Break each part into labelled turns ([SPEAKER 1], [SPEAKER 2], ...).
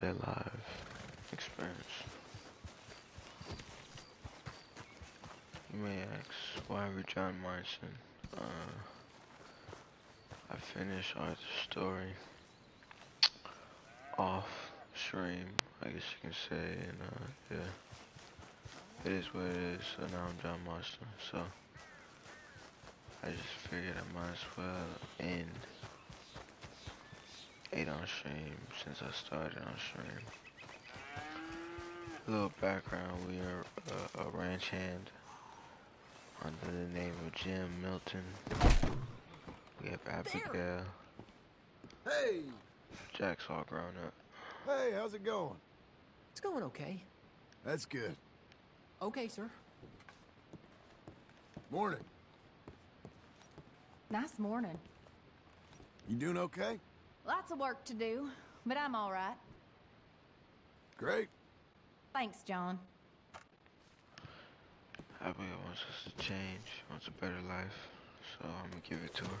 [SPEAKER 1] their live experience. You may ask, why ever John Marston? Uh, I finished Arthur's story off stream, I guess you can say, and uh, yeah, it is what it is. So now I'm John Marston, so I just figured I might as well end eight on stream since I started on stream. A little background, we are uh, a ranch hand under the name of Jim Milton. We have Abigail.
[SPEAKER 2] Hey!
[SPEAKER 1] Jack's all grown up.
[SPEAKER 2] Hey, how's it going?
[SPEAKER 3] It's going okay.
[SPEAKER 2] That's good.
[SPEAKER 3] Okay, sir.
[SPEAKER 2] Morning.
[SPEAKER 4] Nice morning.
[SPEAKER 2] You doing okay?
[SPEAKER 4] Lots of work to do, but I'm all right.
[SPEAKER 2] Great.
[SPEAKER 4] Thanks, John.
[SPEAKER 1] Abigail wants us to change, wants a better life, so I'm gonna give it to her.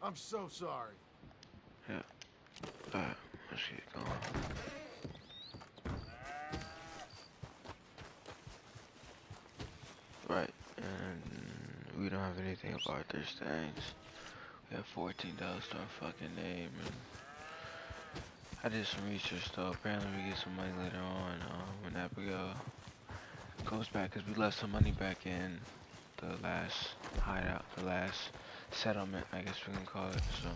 [SPEAKER 2] I'm so sorry.
[SPEAKER 1] Yeah. Alright, let's get going. Right, and we don't have anything about Arthur's things. We have fourteen dollars to our fucking name I did some research though. Apparently we get some money later on um, when Abigail goes back because we left some money back in the last hideout, the last settlement, I guess we can call it. So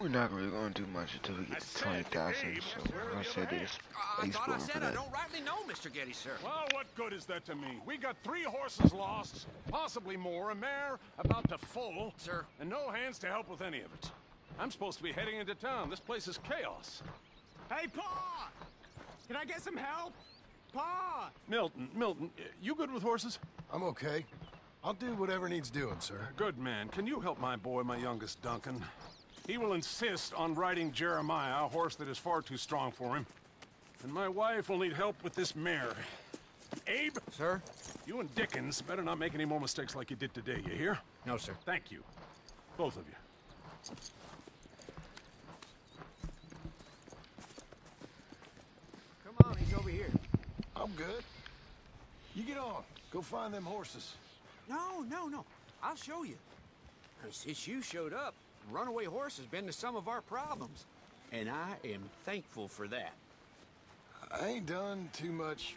[SPEAKER 1] we're not really going to do much until we get to twenty thousand. So we're gonna say this.
[SPEAKER 5] I
[SPEAKER 1] He's
[SPEAKER 5] thought I
[SPEAKER 1] going for
[SPEAKER 5] said I don't rightly know, Mr. Geddes, sir.
[SPEAKER 6] Well, what good is that to me? We got three horses lost, possibly more, a mare about to foal,
[SPEAKER 5] Sir.
[SPEAKER 6] and no hands to help with any of it. I'm supposed to be heading into town. This place is chaos.
[SPEAKER 7] Hey, Pa! Can I get some help? Pa!
[SPEAKER 6] Milton, Milton, you good with horses?
[SPEAKER 2] I'm okay. I'll do whatever needs doing, sir.
[SPEAKER 6] Good man. Can you help my boy, my youngest Duncan? He will insist on riding Jeremiah, a horse that is far too strong for him. And my wife will need help with this mare. Abe,
[SPEAKER 5] Sir?
[SPEAKER 6] you and Dickens better not make any more mistakes like you did today, you hear?
[SPEAKER 5] No, sir.
[SPEAKER 6] Thank you. Both of you.
[SPEAKER 7] Come on, he's over here.
[SPEAKER 2] I'm good. You get on. Go find them horses.
[SPEAKER 5] No, no, no. I'll show you. Since you showed up, runaway horse has been to some of our problems. And I am thankful for that.
[SPEAKER 2] I ain't done too much.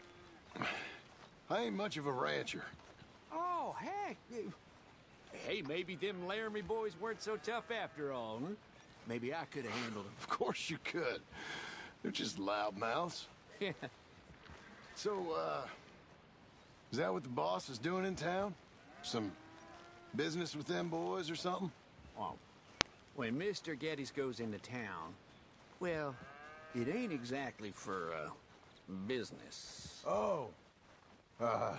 [SPEAKER 2] I ain't much of a rancher.
[SPEAKER 5] Oh, heck. Hey, maybe them Laramie boys weren't so tough after all, huh? Maybe I could have handled them.
[SPEAKER 2] Of course you could. They're just loudmouths.
[SPEAKER 5] Yeah.
[SPEAKER 2] So, uh, is that what the boss is doing in town? Some business with them boys or something?
[SPEAKER 5] well, when Mr. Geddes goes into town, well, it ain't exactly for, uh, business.
[SPEAKER 2] Oh. Uh.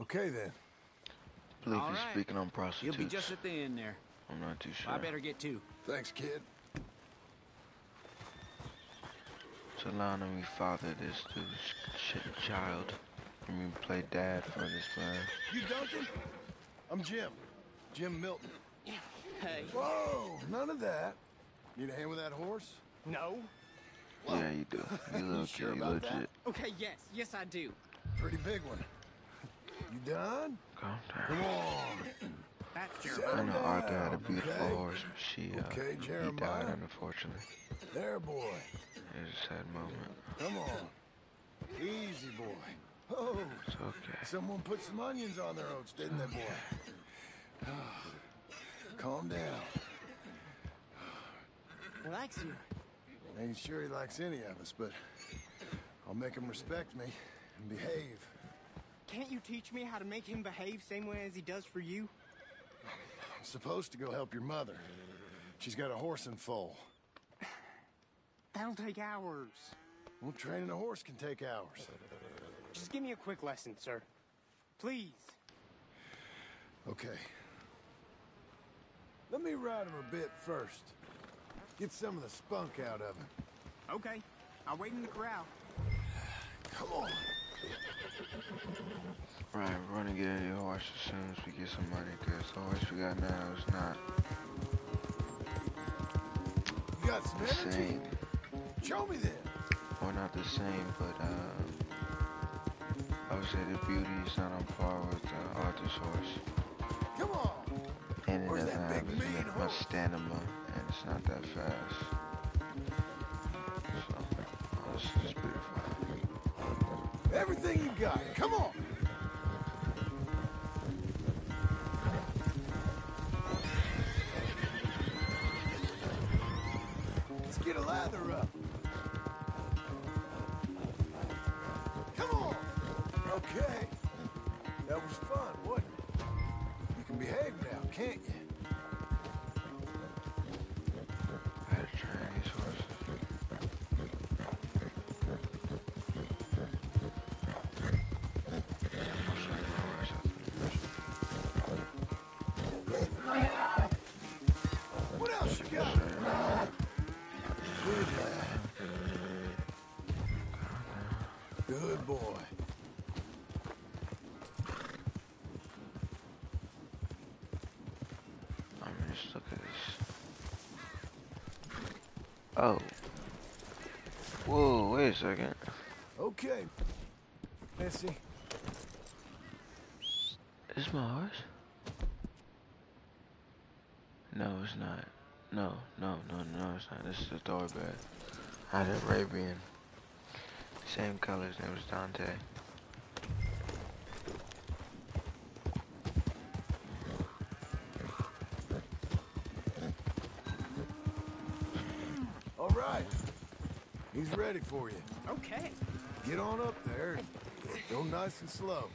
[SPEAKER 2] Okay then.
[SPEAKER 1] I believe
[SPEAKER 5] All
[SPEAKER 1] he's
[SPEAKER 5] right.
[SPEAKER 1] speaking on
[SPEAKER 5] You'll be just at the end there.
[SPEAKER 1] I'm not too sure.
[SPEAKER 5] I better get to.
[SPEAKER 2] Thanks, kid.
[SPEAKER 1] So Lana, we father this dude's ch- child, and we play dad for this man.
[SPEAKER 2] You Duncan? I'm Jim. Jim Milton.
[SPEAKER 7] Hey.
[SPEAKER 2] Whoa, none of that. Need a hand with that horse?
[SPEAKER 7] No?
[SPEAKER 1] Yeah, you do. You little
[SPEAKER 2] sure
[SPEAKER 1] kid, you
[SPEAKER 2] about that?
[SPEAKER 1] legit.
[SPEAKER 7] Okay, yes. Yes, I do.
[SPEAKER 2] Pretty big one. You done?
[SPEAKER 1] Calm
[SPEAKER 2] Come on.
[SPEAKER 7] That's
[SPEAKER 1] I
[SPEAKER 7] Jeremiah.
[SPEAKER 1] know Arthur had a beautiful
[SPEAKER 2] okay?
[SPEAKER 1] horse, but she, uh,
[SPEAKER 2] Okay,
[SPEAKER 1] he died unfortunately.
[SPEAKER 2] There, boy.
[SPEAKER 1] It was a sad moment.
[SPEAKER 2] Come on. Easy, boy. Oh,
[SPEAKER 1] It's okay.
[SPEAKER 2] someone put some onions on their oats, didn't they, boy? Calm down.
[SPEAKER 7] Relax you.
[SPEAKER 2] Ain't sure he likes any of us, but I'll make him respect me and behave.
[SPEAKER 7] Can't you teach me how to make him behave same way as he does for you?
[SPEAKER 2] I'm supposed to go help your mother. She's got a horse and foal.
[SPEAKER 7] That'll take hours.
[SPEAKER 2] Well, training a horse can take hours.
[SPEAKER 7] Just give me a quick lesson, sir. Please.
[SPEAKER 2] Okay. Let me ride him a bit first. Get some of the spunk out of him.
[SPEAKER 7] Okay. I'll wait in the corral.
[SPEAKER 2] Come on.
[SPEAKER 1] Right, we're gonna get a horse as soon as we get some money, cause the horse we got now is not
[SPEAKER 2] You got some
[SPEAKER 1] the
[SPEAKER 2] energy?
[SPEAKER 1] same.
[SPEAKER 2] Show me then.
[SPEAKER 1] Well, not the same, but uh, I would say the beauty is not on par with uh, Arthur's horse.
[SPEAKER 2] Come on.
[SPEAKER 1] And it
[SPEAKER 2] Where's
[SPEAKER 1] doesn't
[SPEAKER 2] that
[SPEAKER 1] have
[SPEAKER 2] big
[SPEAKER 1] as
[SPEAKER 2] mean
[SPEAKER 1] much stamina, and it's not that fast. So, oh, this is beautiful.
[SPEAKER 2] Everything you got. Come on. Let's get a lather up. Come on. Okay. That was fun, wasn't it? You behave now, can't you?
[SPEAKER 1] Oh. Whoa, wait a second.
[SPEAKER 2] Okay. Missy.
[SPEAKER 1] Is my horse? No, it's not. No, no, no, no, it's not. This is a Thoroughbred. I had a Arabian. Same colors, name was Dante.
[SPEAKER 2] Ready for you.
[SPEAKER 7] Okay.
[SPEAKER 2] Get on up there go nice and slow.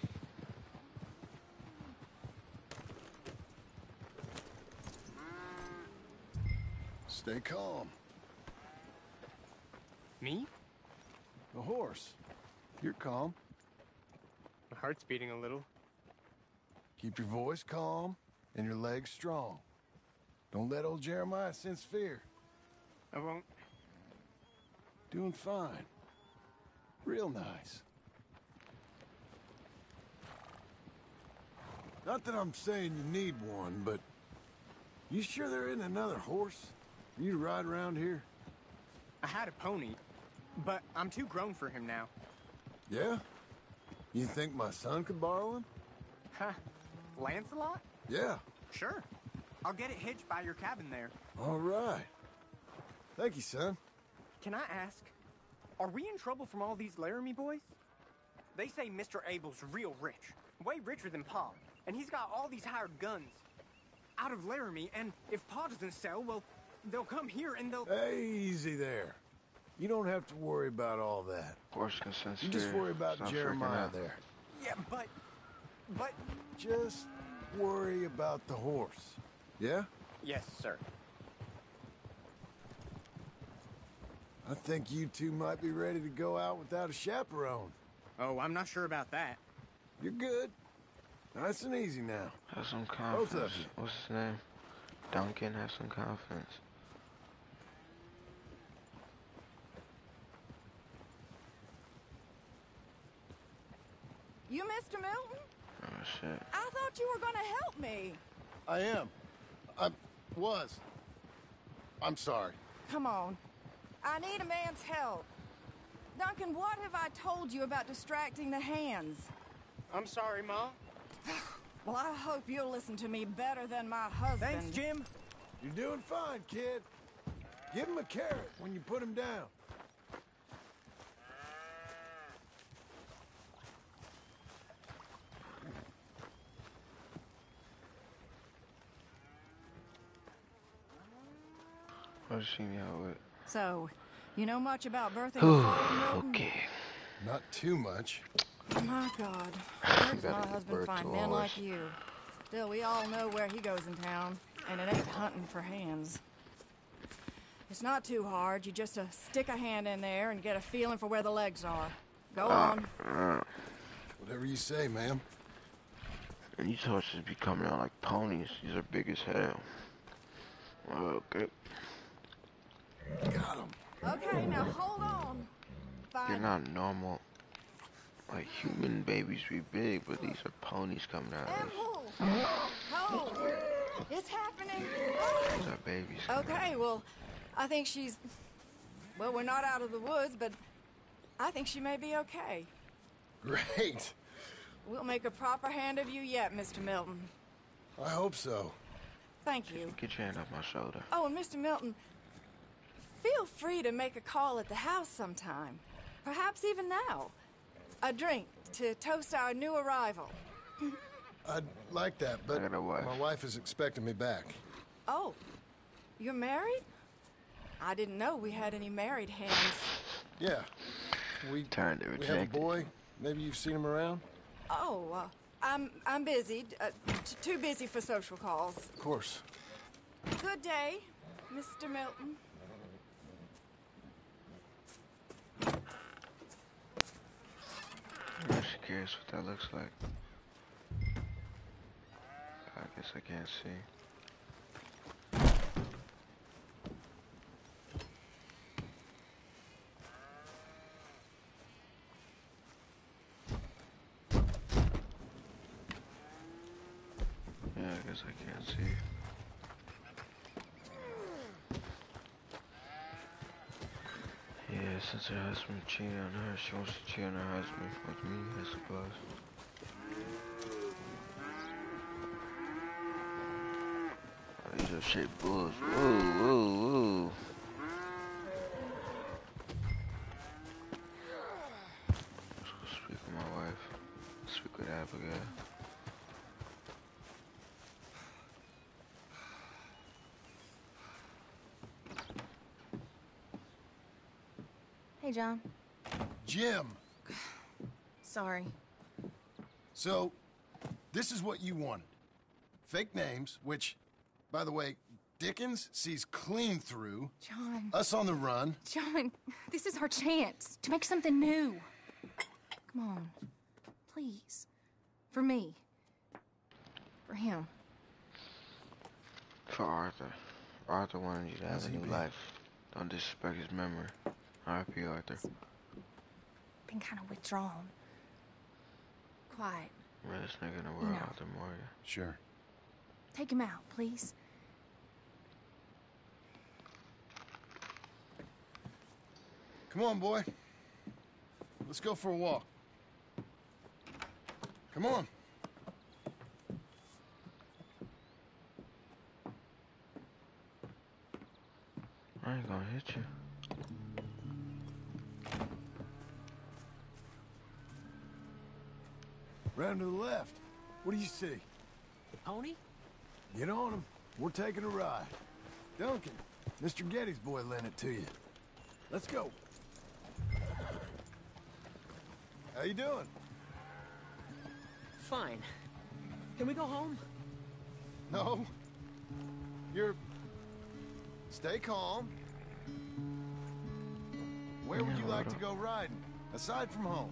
[SPEAKER 2] Stay calm.
[SPEAKER 7] Me?
[SPEAKER 2] The horse. You're calm.
[SPEAKER 7] My heart's beating a little.
[SPEAKER 2] Keep your voice calm and your legs strong. Don't let old Jeremiah sense fear.
[SPEAKER 7] I won't.
[SPEAKER 2] Doing fine. Real nice. Not that I'm saying you need one, but you sure there isn't another horse you to ride around here?
[SPEAKER 7] I had a pony, but I'm too grown for him now.
[SPEAKER 2] Yeah? You think my son could borrow him?
[SPEAKER 7] Huh? Lancelot?
[SPEAKER 2] Yeah.
[SPEAKER 7] Sure. I'll get it hitched by your cabin there.
[SPEAKER 2] All right. Thank you, son.
[SPEAKER 7] Can I ask, are we in trouble from all these Laramie boys? They say Mr. Abel's real rich, way richer than Pa, and he's got all these hired guns out of Laramie, and if Pa doesn't sell, well, they'll come here and they'll...
[SPEAKER 2] Hey, easy there. You don't have to worry about all that.
[SPEAKER 1] Horse can sense
[SPEAKER 2] You just worry about
[SPEAKER 1] Stop
[SPEAKER 2] Jeremiah there.
[SPEAKER 7] Yeah, but... But...
[SPEAKER 2] Just worry about the horse. Yeah?
[SPEAKER 7] Yes, sir.
[SPEAKER 2] I think you two might be ready to go out without a chaperone.
[SPEAKER 7] Oh, I'm not sure about that.
[SPEAKER 2] You're good. Nice and easy now.
[SPEAKER 1] Have some confidence. What's his name? Duncan, have some confidence.
[SPEAKER 8] You, Mr. Milton?
[SPEAKER 1] Oh shit.
[SPEAKER 8] I thought you were gonna help me.
[SPEAKER 2] I am. I was. I'm sorry.
[SPEAKER 8] Come on. I need a man's help. Duncan, what have I told you about distracting the hands?
[SPEAKER 7] I'm sorry, Ma.
[SPEAKER 8] Well, I hope you'll listen to me better than my husband.
[SPEAKER 7] Thanks, Jim.
[SPEAKER 2] You're doing fine, kid. Give him a carrot when you put him down.
[SPEAKER 1] What's she me out with?
[SPEAKER 8] So, you know much about birthing a son, Milton?
[SPEAKER 1] okay.
[SPEAKER 2] Not too much.
[SPEAKER 8] Oh, my God. Where does
[SPEAKER 1] Better
[SPEAKER 8] my husband
[SPEAKER 1] birth
[SPEAKER 8] find men like you? Still, we all know where he goes in town, and it ain't hunting for hands. It's not too hard. You just uh, stick a hand in there and get a feeling for where the legs are. Go on.
[SPEAKER 2] Whatever you say, ma'am.
[SPEAKER 1] And these horses be coming out like ponies. These are big as hell. Okay.
[SPEAKER 2] Got him.
[SPEAKER 8] Okay, now hold on.
[SPEAKER 1] You're not normal. Like human babies be big, but these are ponies coming out of this.
[SPEAKER 8] Hold. Hold. It's happening.
[SPEAKER 1] These are babies. coming out.
[SPEAKER 8] Okay, well, I think she's. Well, we're not out of the woods, but I think she may be okay.
[SPEAKER 2] Great.
[SPEAKER 8] We'll make a proper hand of you yet, Mr. Milton.
[SPEAKER 2] I hope so.
[SPEAKER 8] Thank you.
[SPEAKER 1] Get your hand off my shoulder.
[SPEAKER 8] Oh, and Mr. Milton, feel free to make a call at the house sometime. Perhaps even now. A drink to toast our new arrival.
[SPEAKER 2] I'd like that, but
[SPEAKER 1] I got a wife.
[SPEAKER 2] my wife is expecting me back.
[SPEAKER 8] Oh, you're married? I didn't know we had any married hands.
[SPEAKER 2] Yeah. We,
[SPEAKER 1] Time to
[SPEAKER 2] we have a
[SPEAKER 1] reject it.
[SPEAKER 2] boy. Maybe you've seen him around?
[SPEAKER 8] Oh, uh, I'm I'm busy. Uh, t- too busy for social calls.
[SPEAKER 2] Of course.
[SPEAKER 8] Good day, Mr. Milton.
[SPEAKER 1] I'm just curious what that looks like. I guess I can't see. Yeah, I guess I can't see. Yeah, since her husband cheated on her, she wants to cheat on her husband with me, I suppose. These are shaped bulls. Whoa, whoa, whoa. Let's go speak with my wife. Speak with Abigail.
[SPEAKER 4] Hey, John.
[SPEAKER 2] Jim!
[SPEAKER 4] Sorry.
[SPEAKER 2] So, this is what you wanted. Fake names, which, by the way, Dickens sees clean through.
[SPEAKER 9] John,
[SPEAKER 2] Us on the run.
[SPEAKER 9] John, this is our chance to make something new. Come on. Please. For me. For him.
[SPEAKER 1] For Arthur. Arthur wanted you to have
[SPEAKER 2] How's
[SPEAKER 1] a new
[SPEAKER 2] been?
[SPEAKER 1] life. Don't disrespect his memory. R.I.P. Arthur.
[SPEAKER 9] Been kind of withdrawn. Quiet.
[SPEAKER 1] Realest nigga in the world,
[SPEAKER 9] No.
[SPEAKER 1] Arthur Morgan.
[SPEAKER 2] Sure.
[SPEAKER 9] Take him out, please.
[SPEAKER 2] Come on, boy. Let's go for a walk. Come on.
[SPEAKER 1] I ain't gonna hit you.
[SPEAKER 2] Round to the left. What do you see?
[SPEAKER 5] The Pony?
[SPEAKER 2] Get on him. We're taking a ride. Duncan, Mr. Geddes's boy lent it to you. Let's go. How you doing?
[SPEAKER 7] Fine. Can we go home?
[SPEAKER 2] No. You're... Stay calm. Where would you like to go riding, aside from home?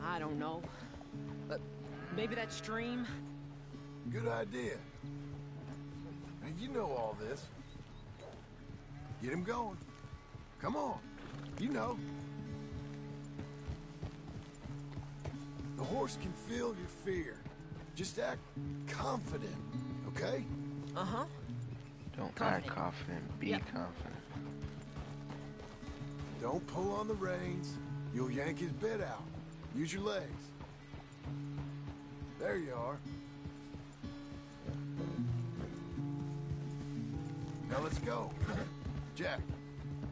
[SPEAKER 7] I don't know. But maybe that stream?
[SPEAKER 2] Good idea. Now, you know all this. Get him going. Come on. You know. The horse can feel your fear. Just act confident, okay?
[SPEAKER 7] Uh-huh.
[SPEAKER 1] Don't act
[SPEAKER 7] Confident.
[SPEAKER 1] confident, be
[SPEAKER 7] Yep.
[SPEAKER 1] confident.
[SPEAKER 2] Don't pull on the reins. You'll yank his bit out. Use your legs. There you are. Now let's go. Jack,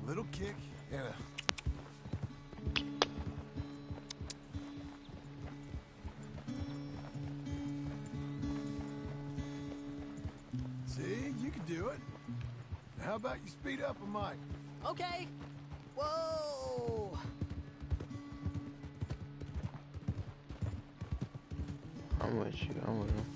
[SPEAKER 2] little kick and a... See, you can do it. How about you speed up a mic?
[SPEAKER 7] Okay. Whoa!
[SPEAKER 1] I'm with you, I'm with him.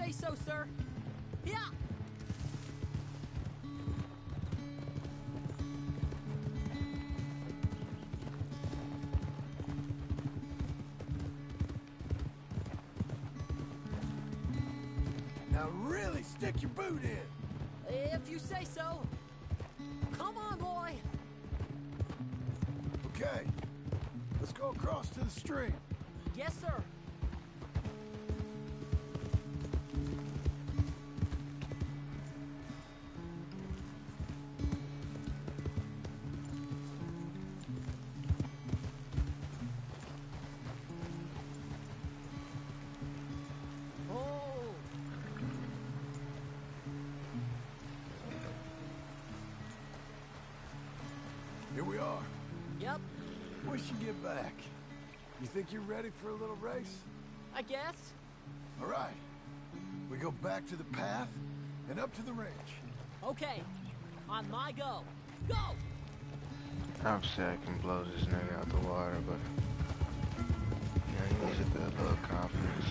[SPEAKER 3] Say so, sir. Yeah.
[SPEAKER 2] Now really stick your boot in.
[SPEAKER 3] If you say so. Come on, boy.
[SPEAKER 2] Okay. Let's go across to the stream. Get back. You think you're ready for a little race?
[SPEAKER 3] I guess.
[SPEAKER 2] All right. We go back to the path and up to the ranch.
[SPEAKER 3] Okay. On my go. Go!
[SPEAKER 1] I'm sad I can blow this nigga out the water, but yeah, he needs a good little confidence.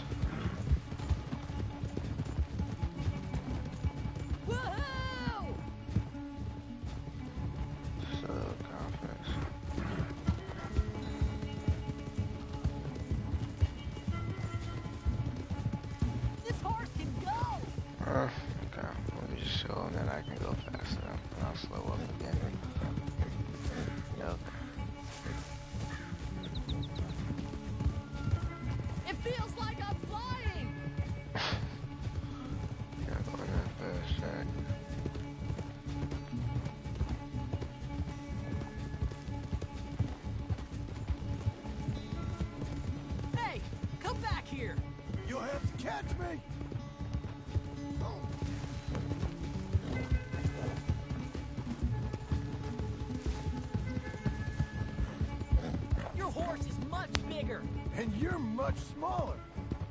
[SPEAKER 3] Horse is much bigger!
[SPEAKER 2] And you're much smaller.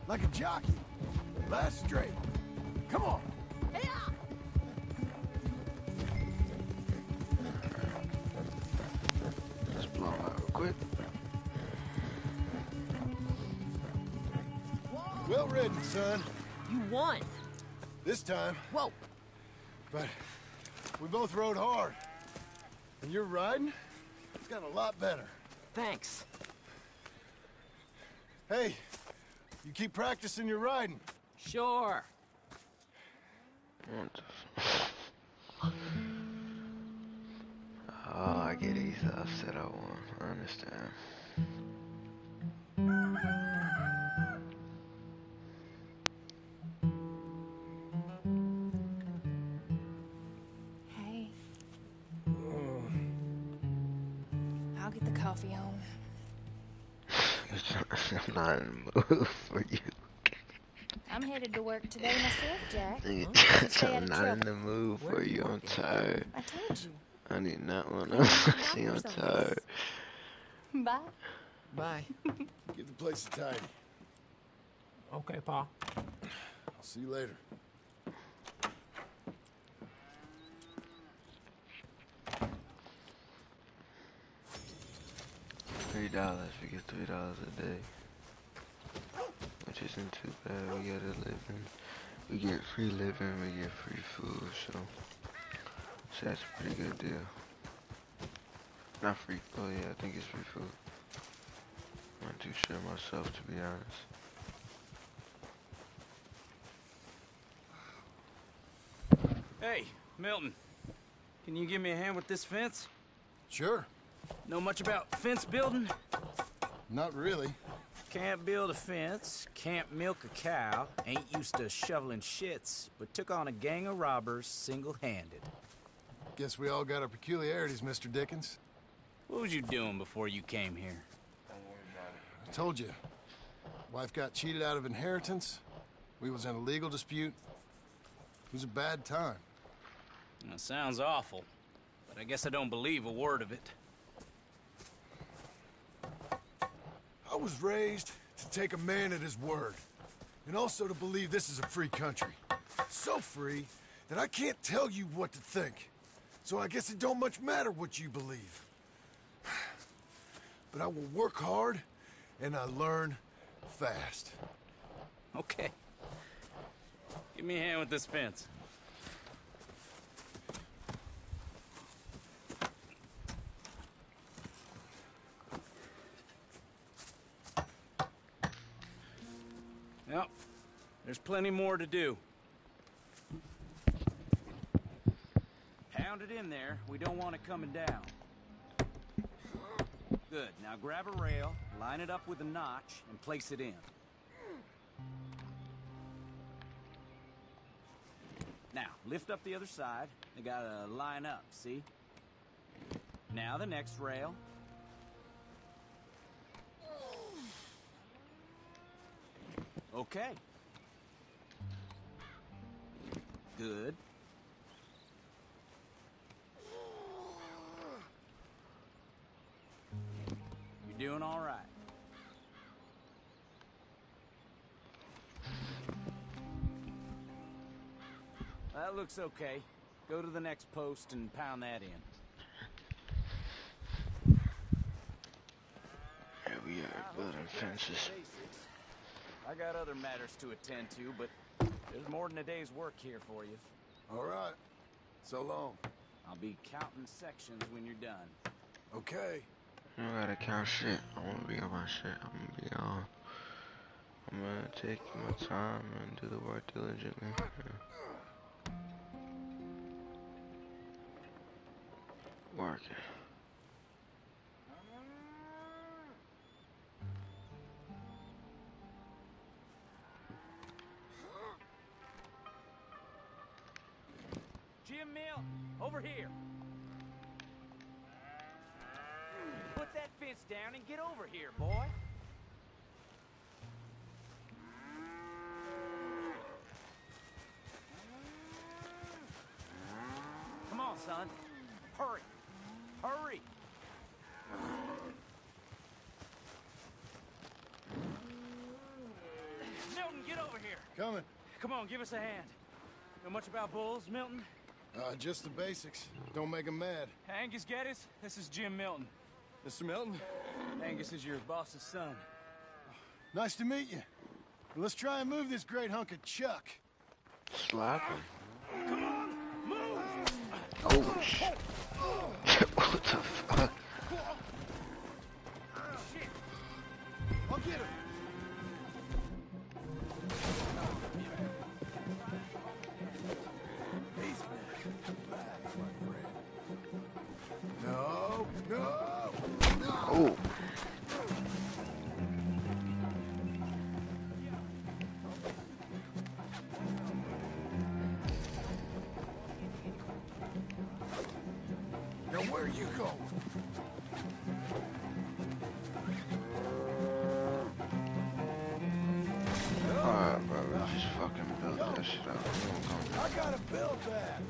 [SPEAKER 2] Like a jockey. Last straight. Come on.
[SPEAKER 3] Hey!
[SPEAKER 1] Let's blow him out real quick.
[SPEAKER 2] Well ridden, son.
[SPEAKER 3] You won!
[SPEAKER 2] This time.
[SPEAKER 3] Whoa!
[SPEAKER 2] But we both rode hard. And your riding, it's gotten a lot better.
[SPEAKER 3] Thanks.
[SPEAKER 2] Hey, you keep practicing your riding.
[SPEAKER 3] Sure.
[SPEAKER 1] What the f- Oh, I get he's the upset I won. I understand. Not in the mood for you.
[SPEAKER 9] I'm headed to work today myself, Jack.
[SPEAKER 1] Nigga, I'm not in the mood for
[SPEAKER 3] are you
[SPEAKER 1] you. I'm tired.
[SPEAKER 9] I told you.
[SPEAKER 1] I do not want
[SPEAKER 9] Come
[SPEAKER 1] to see. I'm
[SPEAKER 9] numbers
[SPEAKER 1] tired.
[SPEAKER 10] Bye.
[SPEAKER 3] Bye.
[SPEAKER 2] Get the place a tidy.
[SPEAKER 11] Okay, Pa.
[SPEAKER 2] I'll see you later.
[SPEAKER 1] Three dollars. We get three dollars a day, which isn't too bad. We get a living. We get free living. We get free food. So, so that's a pretty good deal. Not free. Oh yeah, I think it's free food. I'm not too sure myself, to be honest.
[SPEAKER 12] Hey, Milton. Can you give me a hand with this fence?
[SPEAKER 2] Sure.
[SPEAKER 12] Know much about fence building?
[SPEAKER 2] Not really.
[SPEAKER 12] Can't build a fence, can't milk a cow, ain't used to shoveling shits, but took on a gang of robbers single-handed.
[SPEAKER 2] Guess we all got our peculiarities, Mr. Dickens.
[SPEAKER 12] What was you doing before you came here?
[SPEAKER 2] I told you. Wife got cheated out of inheritance. We was in a legal dispute. It was a bad time.
[SPEAKER 12] That sounds awful, but I guess I don't believe a word of it.
[SPEAKER 2] Was raised to take a man at his word, and also to believe this is a free country. So free that I can't tell you what to think. So I guess it don't much matter what you believe. But I will work hard, and I learn fast.
[SPEAKER 12] Okay. Give me a hand with this fence. There's plenty more to do. Pound it in there. We don't want it coming down. Good. Now grab a rail, line it up with a notch, and place it in. Now, lift up the other side. They gotta line up, see? Now the next rail. Okay. Good. You're doing all right. That looks okay. Go to the next post and pound that in.
[SPEAKER 1] Here we are, building fences.
[SPEAKER 12] I got other matters to attend to, but there's more than a day's work here for you.
[SPEAKER 2] All right. So long.
[SPEAKER 12] I'll be counting sections when you're done.
[SPEAKER 2] Okay.
[SPEAKER 1] I don't gotta count shit. I wanna be on my shit. I'm gonna be on. I'm gonna take my time and do the work diligently. Yeah. Working.
[SPEAKER 12] Down and get over here, boy. Come on, son. Hurry. Hurry. Milton, get over here.
[SPEAKER 2] Coming.
[SPEAKER 12] Come on, give us a hand. Know much about bulls, Milton?
[SPEAKER 2] Uh, just the basics. Don't make make 'em mad.
[SPEAKER 12] Angus Geddes, this is Jim Milton.
[SPEAKER 2] Mr. Milton,
[SPEAKER 12] Angus is your boss's son.
[SPEAKER 2] nice to meet you. Let's try and move this great hunk of chuck.
[SPEAKER 1] Slap him.
[SPEAKER 12] Come on, move!
[SPEAKER 1] Oh shit. what the fuck?
[SPEAKER 12] Shit!
[SPEAKER 2] I'll get him. You go?
[SPEAKER 1] Alright, bro. We just fucking built that shit up. We won't come
[SPEAKER 2] I gotta build that.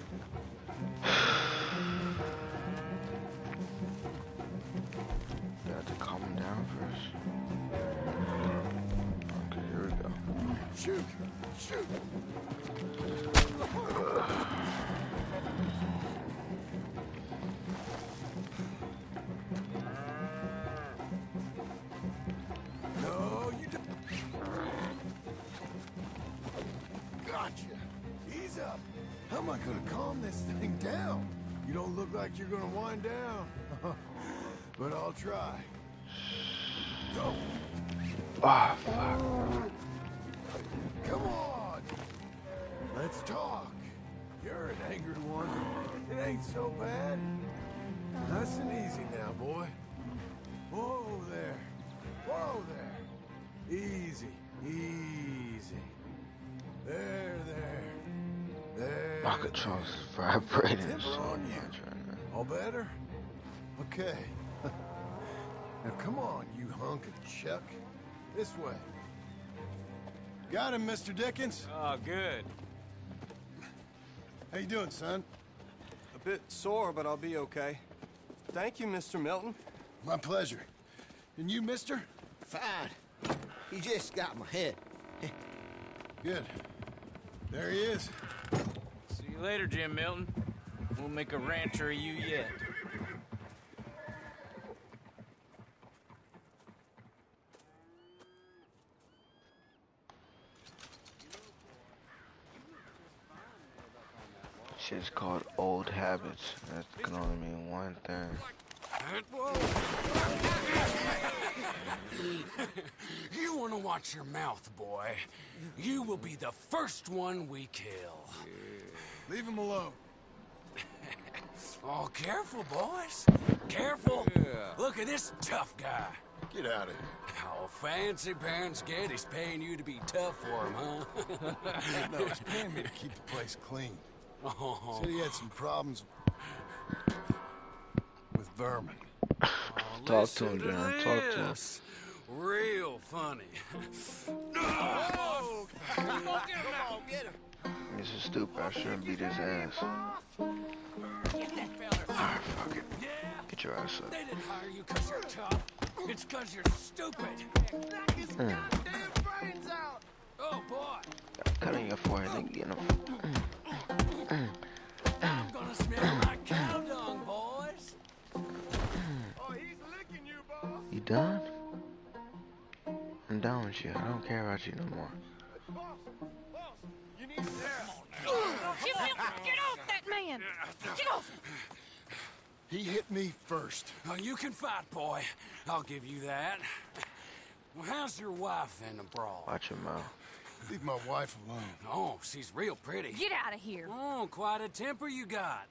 [SPEAKER 1] Got to calm down first. Okay, here we go.
[SPEAKER 2] Shoot, shoot. Like you're gonna wind down. but I'll try. Go.
[SPEAKER 1] Ah, fuck.
[SPEAKER 2] Come on. Let's talk. You're an angry one. It ain't so bad. Nice and easy now, boy. Whoa there. Whoa there. Easy. Easy. There, there. There.
[SPEAKER 1] My controls vibrating so
[SPEAKER 2] on you.
[SPEAKER 1] much right.
[SPEAKER 2] All better? Okay. now come on, you hunk of chuck. This way. Got him, Mr. Dickens.
[SPEAKER 12] Oh, good.
[SPEAKER 2] How you doing, son?
[SPEAKER 13] A bit sore, but I'll be okay. Thank you, Mr. Milton.
[SPEAKER 2] My pleasure. And you, mister?
[SPEAKER 3] Fine. He just got my head.
[SPEAKER 2] Good. There he is.
[SPEAKER 12] See you later, Jim Milton. We'll make a rancher of you yet.
[SPEAKER 1] Shit's called old habits. That can only mean one thing.
[SPEAKER 5] you want to watch your mouth, boy. You will be the first one we kill. Yeah.
[SPEAKER 2] Leave him alone.
[SPEAKER 5] Oh, careful, boys. Careful. Look at this tough guy.
[SPEAKER 2] Get out of here.
[SPEAKER 5] How fancy pants Geddes's paying you to be tough for him, huh?
[SPEAKER 2] no, he's paying me to keep the place clean.
[SPEAKER 5] Oh.
[SPEAKER 2] Said he had some problems with vermin.
[SPEAKER 5] Oh,
[SPEAKER 1] Talk to him, John. Talk to him.
[SPEAKER 5] this. Real funny.
[SPEAKER 14] Oh, come on, get him.
[SPEAKER 1] This is stupid. I shouldn't beat his ass. Alright, fuck it. Get your ass up.
[SPEAKER 5] They didn't hire you because you're tough. It's because you're stupid.
[SPEAKER 1] Mm.
[SPEAKER 5] Oh, boy.
[SPEAKER 1] Cut on your forehead and get him.
[SPEAKER 5] I'm gonna smell like cow dung, boys.
[SPEAKER 2] Oh, he's licking you, boss.
[SPEAKER 1] You done? I'm done with you. I don't care about you no more.
[SPEAKER 2] Boss, boss, you need help.
[SPEAKER 9] Get off that man! Get off!
[SPEAKER 2] He hit me first.
[SPEAKER 5] Oh, you can fight, boy. I'll give you that. Well, how's your wife in the brawl?
[SPEAKER 1] Watch your mouth.
[SPEAKER 2] Leave my wife alone.
[SPEAKER 5] Oh, she's real pretty.
[SPEAKER 9] Get out of here!
[SPEAKER 5] Oh, quite a temper you got.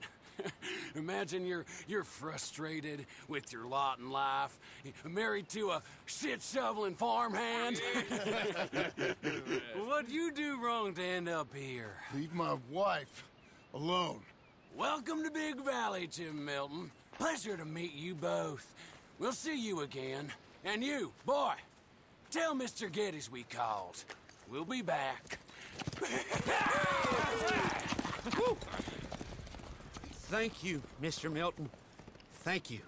[SPEAKER 5] Imagine you're you're frustrated with your lot in life, married to a shit shoveling farmhand. What'd you do wrong to end up here?
[SPEAKER 2] Leave my wife alone.
[SPEAKER 5] Welcome to Big Valley, Jim Milton. Pleasure to meet you both. We'll see you again. And you, boy, tell Mr. Geddes we called. We'll be back.
[SPEAKER 15] Thank you, Mr. Milton. Thank you.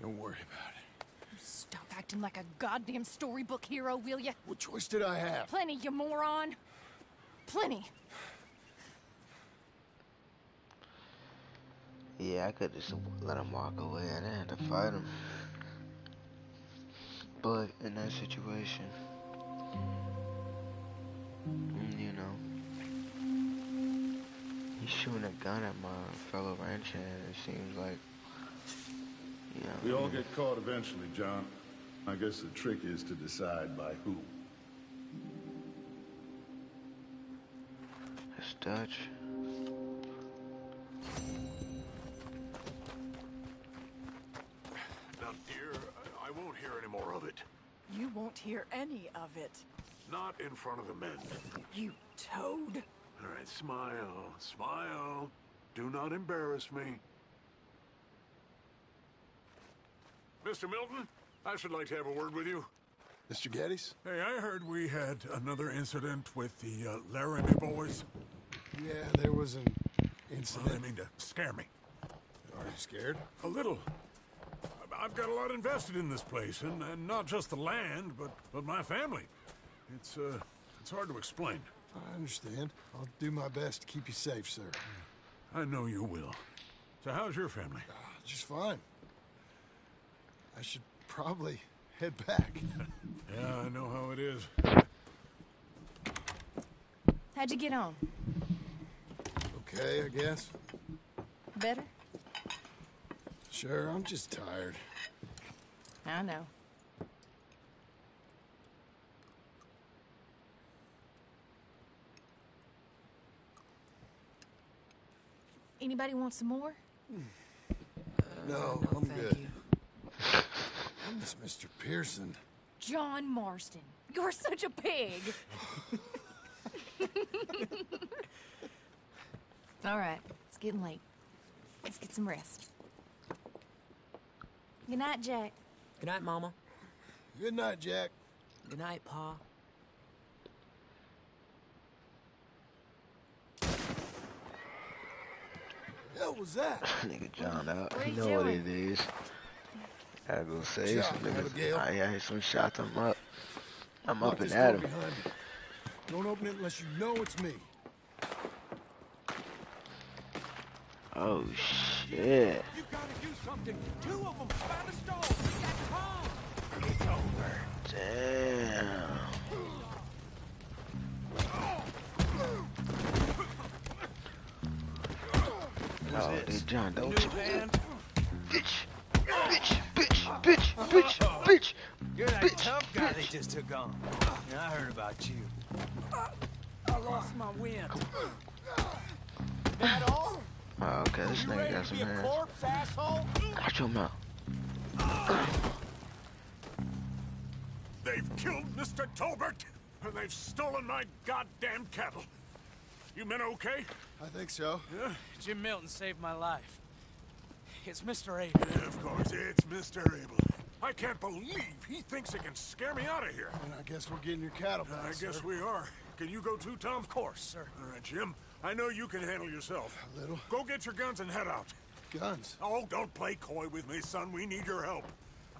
[SPEAKER 2] Don't worry about it.
[SPEAKER 9] Stop acting like a goddamn storybook hero, will ya?
[SPEAKER 2] What choice did I have?
[SPEAKER 9] Plenty, you moron. Plenty.
[SPEAKER 1] Yeah, I could just let him walk away. I didn't have to fight him. But in that situation, mm, you know, he's shooting a gun at my fellow ranch hand. It seems like, you know,
[SPEAKER 16] We all get caught eventually, John. I guess the trick is to decide by who.
[SPEAKER 1] it's Dutch.
[SPEAKER 17] Hear any more of it.
[SPEAKER 8] You won't hear any of it.
[SPEAKER 17] Not in front of the men.
[SPEAKER 8] You toad.
[SPEAKER 17] All right, smile, smile. Do not embarrass me. Mr. Milton, I should like to have a word with you.
[SPEAKER 2] Mr. Geddes?
[SPEAKER 6] Hey, I heard we had another incident with the uh, Laramie boys.
[SPEAKER 2] Yeah, there was an
[SPEAKER 6] Well,
[SPEAKER 2] incident.
[SPEAKER 6] I mean to scare me.
[SPEAKER 2] Are you scared?
[SPEAKER 6] A little. I've got a lot invested in this place, and, and not just the land, but, but my family. It's, uh, it's hard to explain.
[SPEAKER 2] I understand. I'll do my best to keep you safe, sir.
[SPEAKER 6] I know you will. So how's your family?
[SPEAKER 2] Just fine. I should probably head back.
[SPEAKER 6] Yeah, I know how it is.
[SPEAKER 9] How'd you get on?
[SPEAKER 2] okay, I guess.
[SPEAKER 9] Better?
[SPEAKER 2] Sure, I'm just tired.
[SPEAKER 9] I know. Anybody want some more?
[SPEAKER 2] No, I'm good. I miss Mr. Pearson.
[SPEAKER 9] John Marston, you're such a pig. All right, it's getting late. Let's get some rest. Good night, Jack.
[SPEAKER 3] Good night, Mama.
[SPEAKER 2] Good night, Jack.
[SPEAKER 3] Good night, Pa.
[SPEAKER 2] hell was that?
[SPEAKER 1] Nigga John out.
[SPEAKER 2] What are
[SPEAKER 1] You
[SPEAKER 2] you
[SPEAKER 1] know what
[SPEAKER 2] doing?
[SPEAKER 1] it is. Gotta go save some niggas. I had some shots. I'm up. I'm
[SPEAKER 2] Lock
[SPEAKER 1] up and at
[SPEAKER 2] door
[SPEAKER 1] him.
[SPEAKER 2] Don't open it unless you know it's me.
[SPEAKER 1] Oh shit.
[SPEAKER 5] You gotta do something. Two of them by the stove. We got Tom. It's over.
[SPEAKER 1] Damn. Oh, John, don't
[SPEAKER 18] New hand?
[SPEAKER 1] bitch, bitch, bitch, bitch, bitch, bitch.
[SPEAKER 18] You're that
[SPEAKER 1] bitch,
[SPEAKER 18] tough guy they just took on. Yeah, I heard about you.
[SPEAKER 12] I lost my wind.
[SPEAKER 19] That all?
[SPEAKER 1] Oh, okay, this nigga got some
[SPEAKER 19] be a
[SPEAKER 1] hands.
[SPEAKER 19] corpse.
[SPEAKER 1] Watch your mouth.
[SPEAKER 6] They've killed Mr. Tolbert, and they've stolen my goddamn cattle. You men okay?
[SPEAKER 2] I think so.
[SPEAKER 6] Yeah?
[SPEAKER 12] Jim Milton saved my life. It's Mr. Abel.
[SPEAKER 6] Yeah, of course, it's Mr. Abel. I can't believe he thinks he can scare me out of here.
[SPEAKER 2] And I guess we're getting your cattle back,
[SPEAKER 6] I guess we are. Can you go too, Tom?
[SPEAKER 12] Of course, sir.
[SPEAKER 6] All right, Jim. I know you can handle yourself.
[SPEAKER 2] A little.
[SPEAKER 6] Go get your guns and head out.
[SPEAKER 2] Guns.
[SPEAKER 6] Oh, don't play coy with me, son. We need your help.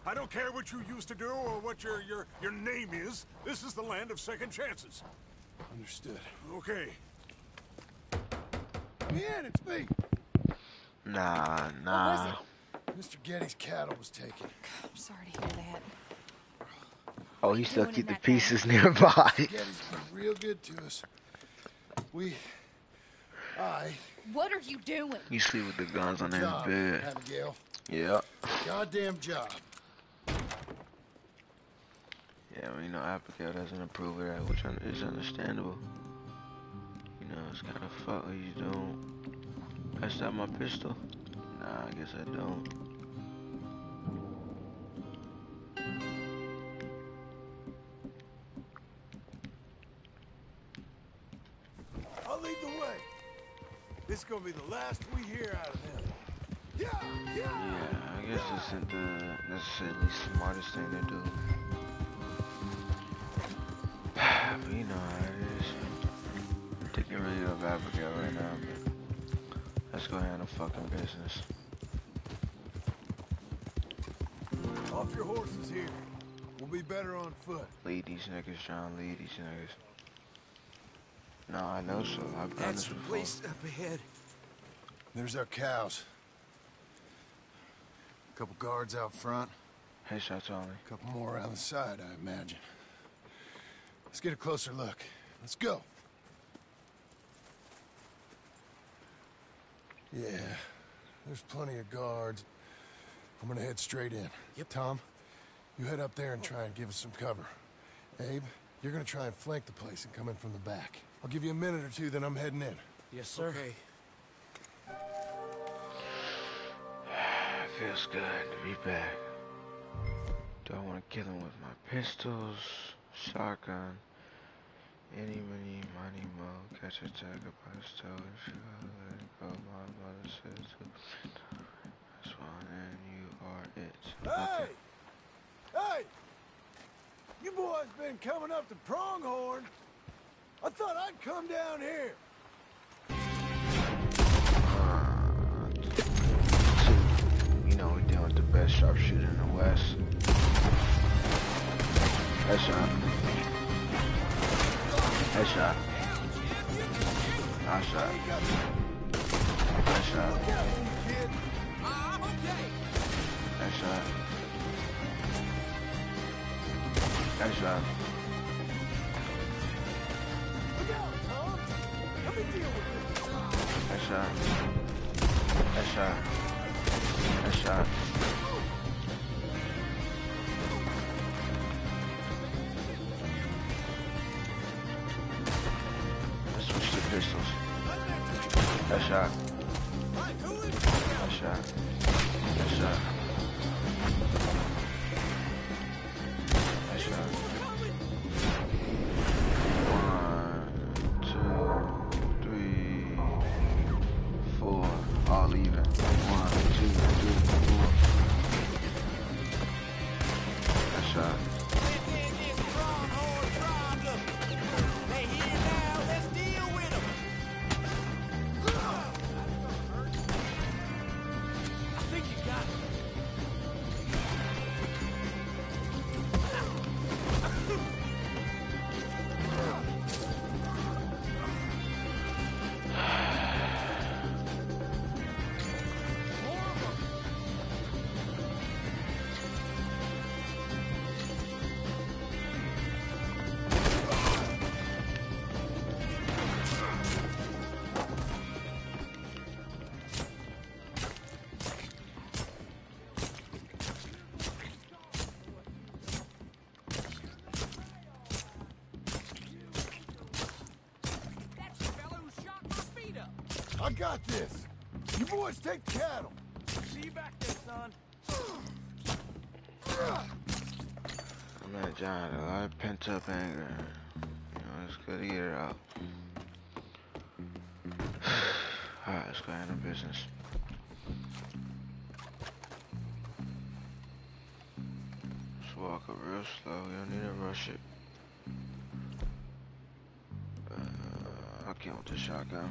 [SPEAKER 6] I don't care what you used to do or what your your your name is. This is the land of second chances.
[SPEAKER 2] Understood.
[SPEAKER 6] Okay.
[SPEAKER 2] Man, it's me.
[SPEAKER 1] Nah, nah.
[SPEAKER 2] Mr. Geddes' cattle was taken.
[SPEAKER 9] I'm sorry to hear that.
[SPEAKER 1] Oh, he still keep the
[SPEAKER 9] that
[SPEAKER 1] pieces nearby.
[SPEAKER 2] Geddes been real good to us. We, I,
[SPEAKER 20] What are you doing?
[SPEAKER 1] You sleep with the guns on their
[SPEAKER 2] job,
[SPEAKER 1] bed.
[SPEAKER 2] Abigail.
[SPEAKER 1] Yeah.
[SPEAKER 2] Goddamn job.
[SPEAKER 1] Yeah, well, you know, Abigail doesn't approve of that, which is understandable. You know, it's kind of fuck what you don't. That's not my pistol. Nah, I guess I don't.
[SPEAKER 2] This is gonna be the last we hear out of him. Yeah, yeah.
[SPEAKER 1] Yeah, I guess this isn't the necessarily smartest thing to do. but you know how it is. Taking really of Abigail right now, but let's go handle fucking business.
[SPEAKER 2] Off your horses here. We'll be better on foot.
[SPEAKER 1] Lead these niggas, John. Lead these niggas. No, I know so. I've done
[SPEAKER 5] That's
[SPEAKER 1] this
[SPEAKER 5] the
[SPEAKER 1] before.
[SPEAKER 5] place up ahead.
[SPEAKER 2] There's our cows. A couple guards out front.
[SPEAKER 1] Headshots only.
[SPEAKER 2] A couple more around the side, I imagine. Let's get a closer look. Let's go. Yeah, there's plenty of guards. I'm gonna head straight in. Yep. Tom, you head up there and try and give us some cover. Abe, you're gonna try and flank the place and come in from the back. I'll give you a minute or two, then I'm heading in.
[SPEAKER 12] Yes, sir.
[SPEAKER 5] Okay.
[SPEAKER 1] Feels good to be back. Do I want to kill him with my pistols, shotgun, any, money, money, mo, catch a tiger by his toe, and shoot, let it go, my mother says to That's one, and you are it.
[SPEAKER 2] Hey! Hey! You boys been coming up to Pronghorn. I thought I'd come down here.
[SPEAKER 1] You know we're dealing with the best sharpshooter in the West. Headshot. Headshot. Nice shot. Nice shot. Nice shot. Nice shot. Nice shot. Nice shot. Nice shot. Let's
[SPEAKER 12] You
[SPEAKER 2] boys take cattle.
[SPEAKER 7] See you back there, son.
[SPEAKER 1] Man, John, a lot of pent up anger. You know, it's good to get it out. Alright, let's go handle business. Just walk it real slow. You don't need to rush it. Uh, I'll get with the shotgun.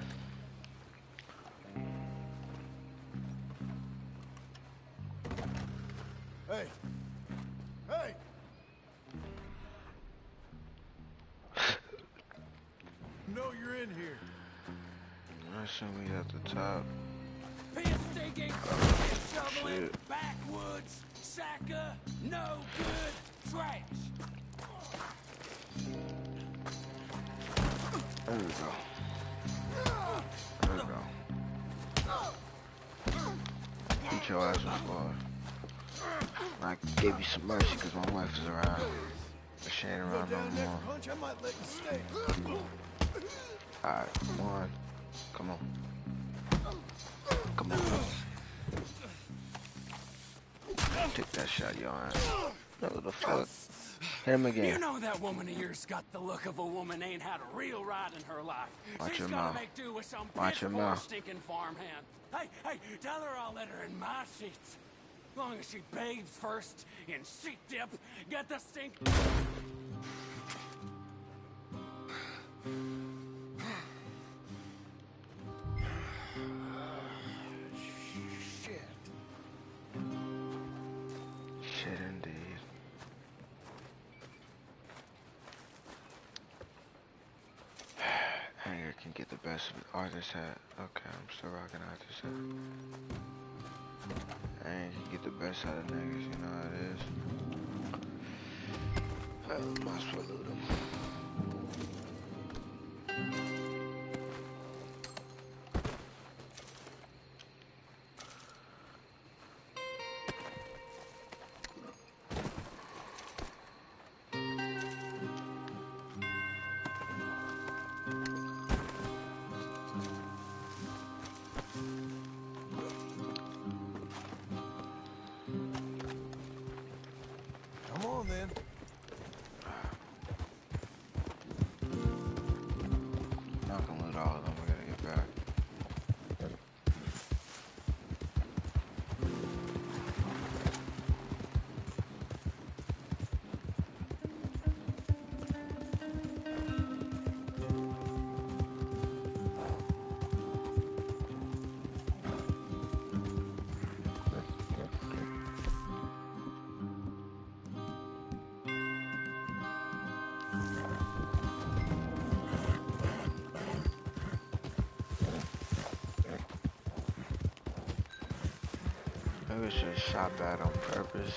[SPEAKER 1] Gave you some mercy because my wife is around. But she ain't around no more.
[SPEAKER 2] punch, I might let you stay.
[SPEAKER 1] Alright, one. Come on. Come on. Take that shot, ass. No, the fuck? Hit him
[SPEAKER 5] You
[SPEAKER 1] again.
[SPEAKER 5] know that woman of yours got the look of a woman ain't had a real ride in her life.
[SPEAKER 1] Watch
[SPEAKER 5] She's
[SPEAKER 1] your
[SPEAKER 5] gotta
[SPEAKER 1] mouth.
[SPEAKER 5] make do with some
[SPEAKER 1] Watch your mouth.
[SPEAKER 5] stinking farmhand. Hey, hey, tell her I'll let her in my seats. Long as she bathes first in sheep dip, get the stink.
[SPEAKER 2] Shit.
[SPEAKER 1] Shit, indeed. Anger can get the best of artist oh, hat. Okay, I'm still rocking artist hat. Can get the best out of niggas, you know how it is. Maybe we should have shot that on purpose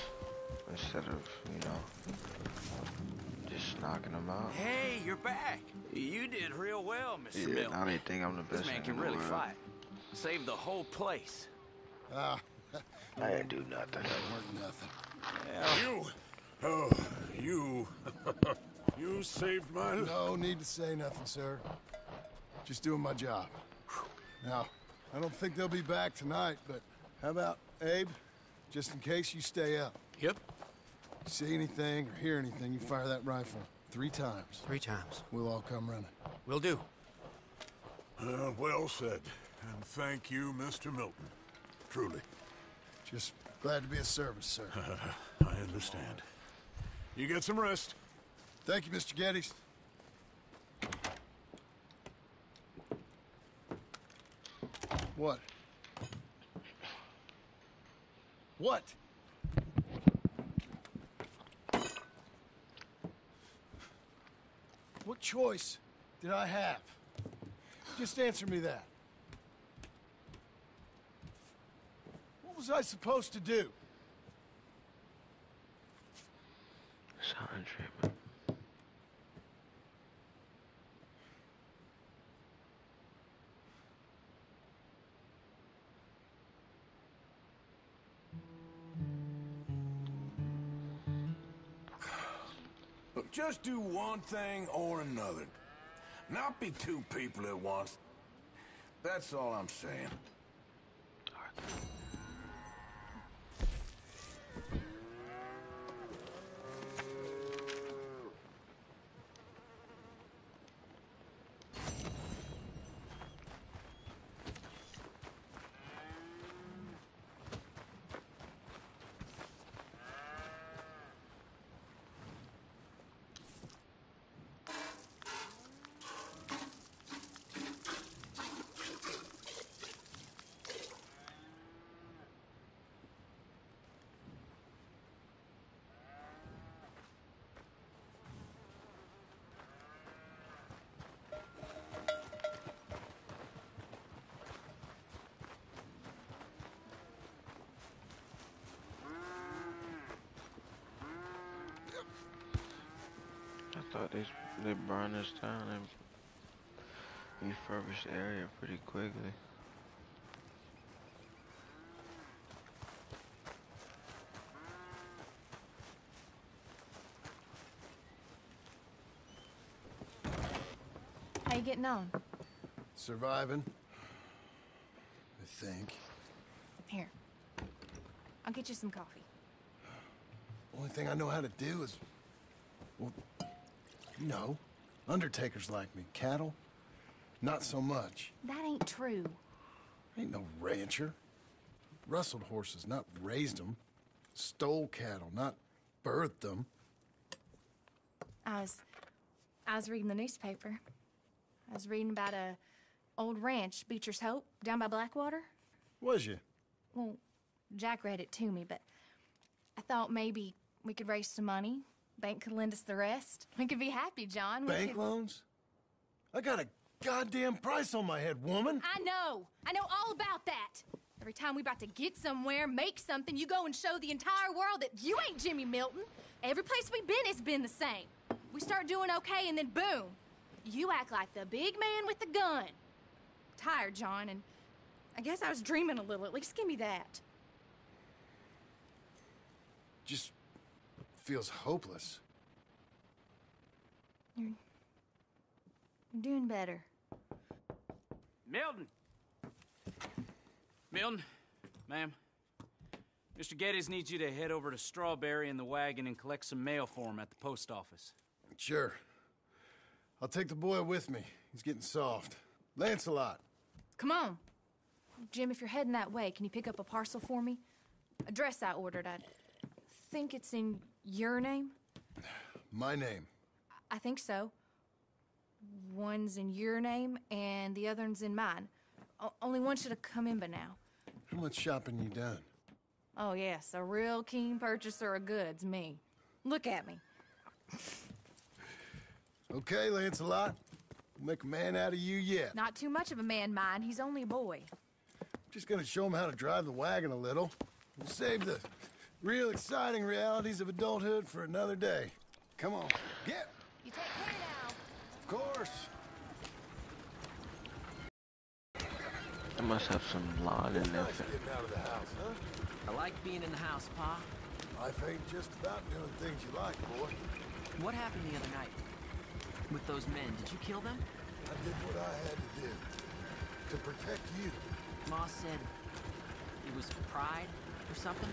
[SPEAKER 1] instead of, you know, just knocking them out.
[SPEAKER 13] Hey, you're back. You did real well, Mr.
[SPEAKER 1] Yeah,
[SPEAKER 13] Milton.
[SPEAKER 1] now they think I'm the
[SPEAKER 13] This
[SPEAKER 1] best
[SPEAKER 13] man
[SPEAKER 1] nigga
[SPEAKER 13] can
[SPEAKER 1] in the
[SPEAKER 13] really
[SPEAKER 1] world.
[SPEAKER 13] fight. Saved the whole place.
[SPEAKER 2] Ah,
[SPEAKER 1] I didn't do nothing.
[SPEAKER 2] weren't nothing.
[SPEAKER 17] You. Oh, you. you saved my life.
[SPEAKER 2] No need to say nothing, sir. Just doing my job. Now, I don't think they'll be back tonight, but how about Abe? Just in case you stay up.
[SPEAKER 7] Yep.
[SPEAKER 2] See anything or hear anything, you fire that rifle three times.
[SPEAKER 7] Three times.
[SPEAKER 2] We'll all come running.
[SPEAKER 7] We'll do.
[SPEAKER 17] Uh, well said. And thank you, Mr. Milton. Truly.
[SPEAKER 2] Just glad to be of service, sir.
[SPEAKER 17] I understand. You get some rest.
[SPEAKER 2] Thank you, Mr. Geddes. What? What? What choice did I have? Just answer me that. What was I supposed to do?
[SPEAKER 1] Silent treatment.
[SPEAKER 17] Just do one thing or another. Not be two people at once.
[SPEAKER 2] That's all I'm saying.
[SPEAKER 1] I thought they they burned this town and refurbished the area pretty quickly.
[SPEAKER 9] How you getting on?
[SPEAKER 2] Surviving. I think.
[SPEAKER 9] Here. I'll get you some coffee.
[SPEAKER 2] Only thing I know how to do is. You know, undertakers like me. Cattle, not so much.
[SPEAKER 9] That ain't true.
[SPEAKER 2] Ain't no rancher. Rustled horses, not raised them. Stole cattle, not birthed them.
[SPEAKER 9] I was I was reading the newspaper. I was reading about a old ranch, Beecher's Hope, down by Blackwater.
[SPEAKER 2] Was you?
[SPEAKER 9] Well, Jack read it to me, but I thought maybe we could raise some money. Bank could lend us the rest. We could be happy, John. We
[SPEAKER 2] Bank
[SPEAKER 9] could...
[SPEAKER 2] loans? I got a goddamn price on my head, woman.
[SPEAKER 9] I know. I know all about that. Every time we about to get somewhere, make something, you go and show the entire world that you ain't Jimmy Milton. Every place we've been has been the same. We start doing okay, and then boom, you act like the big man with the gun. Tired, John, and I guess I was dreaming a little. At least give me that.
[SPEAKER 2] Just feels hopeless.
[SPEAKER 9] You're, you're doing better.
[SPEAKER 13] Milton! Milton, ma'am. Mr. Geddes needs you to head over to Strawberry in the wagon and collect some mail for him at the post office.
[SPEAKER 2] Sure. I'll take the boy with me. He's getting soft. Lancelot.
[SPEAKER 9] Come on. Jim, if you're heading that way, can you pick up a parcel for me? A dress I ordered. I think it's in your name.
[SPEAKER 2] My name.
[SPEAKER 9] I think so. One's in your name, and the other one's in mine. O- only one should have come in by now.
[SPEAKER 2] How much shopping you done?
[SPEAKER 9] Oh, yes, a real keen purchaser of goods, me. Look at me.
[SPEAKER 2] Okay, Lancelot. We'll make a man out of you yet.
[SPEAKER 9] Not too much of a man, mine. He's only a boy.
[SPEAKER 2] Just gonna show him how to drive the wagon a little. We'll save the real exciting realities of adulthood for another day. Come on, get.
[SPEAKER 9] You take care now.
[SPEAKER 2] Of course.
[SPEAKER 1] I must have some blood in there.
[SPEAKER 2] Getting out of the house, huh?
[SPEAKER 3] I like being in the house, Pa.
[SPEAKER 2] Life ain't just about doing things you like, boy.
[SPEAKER 3] What happened the other night? With those men, did you kill them?
[SPEAKER 2] I did what I had to do to protect you.
[SPEAKER 3] Ma said it was pride or something?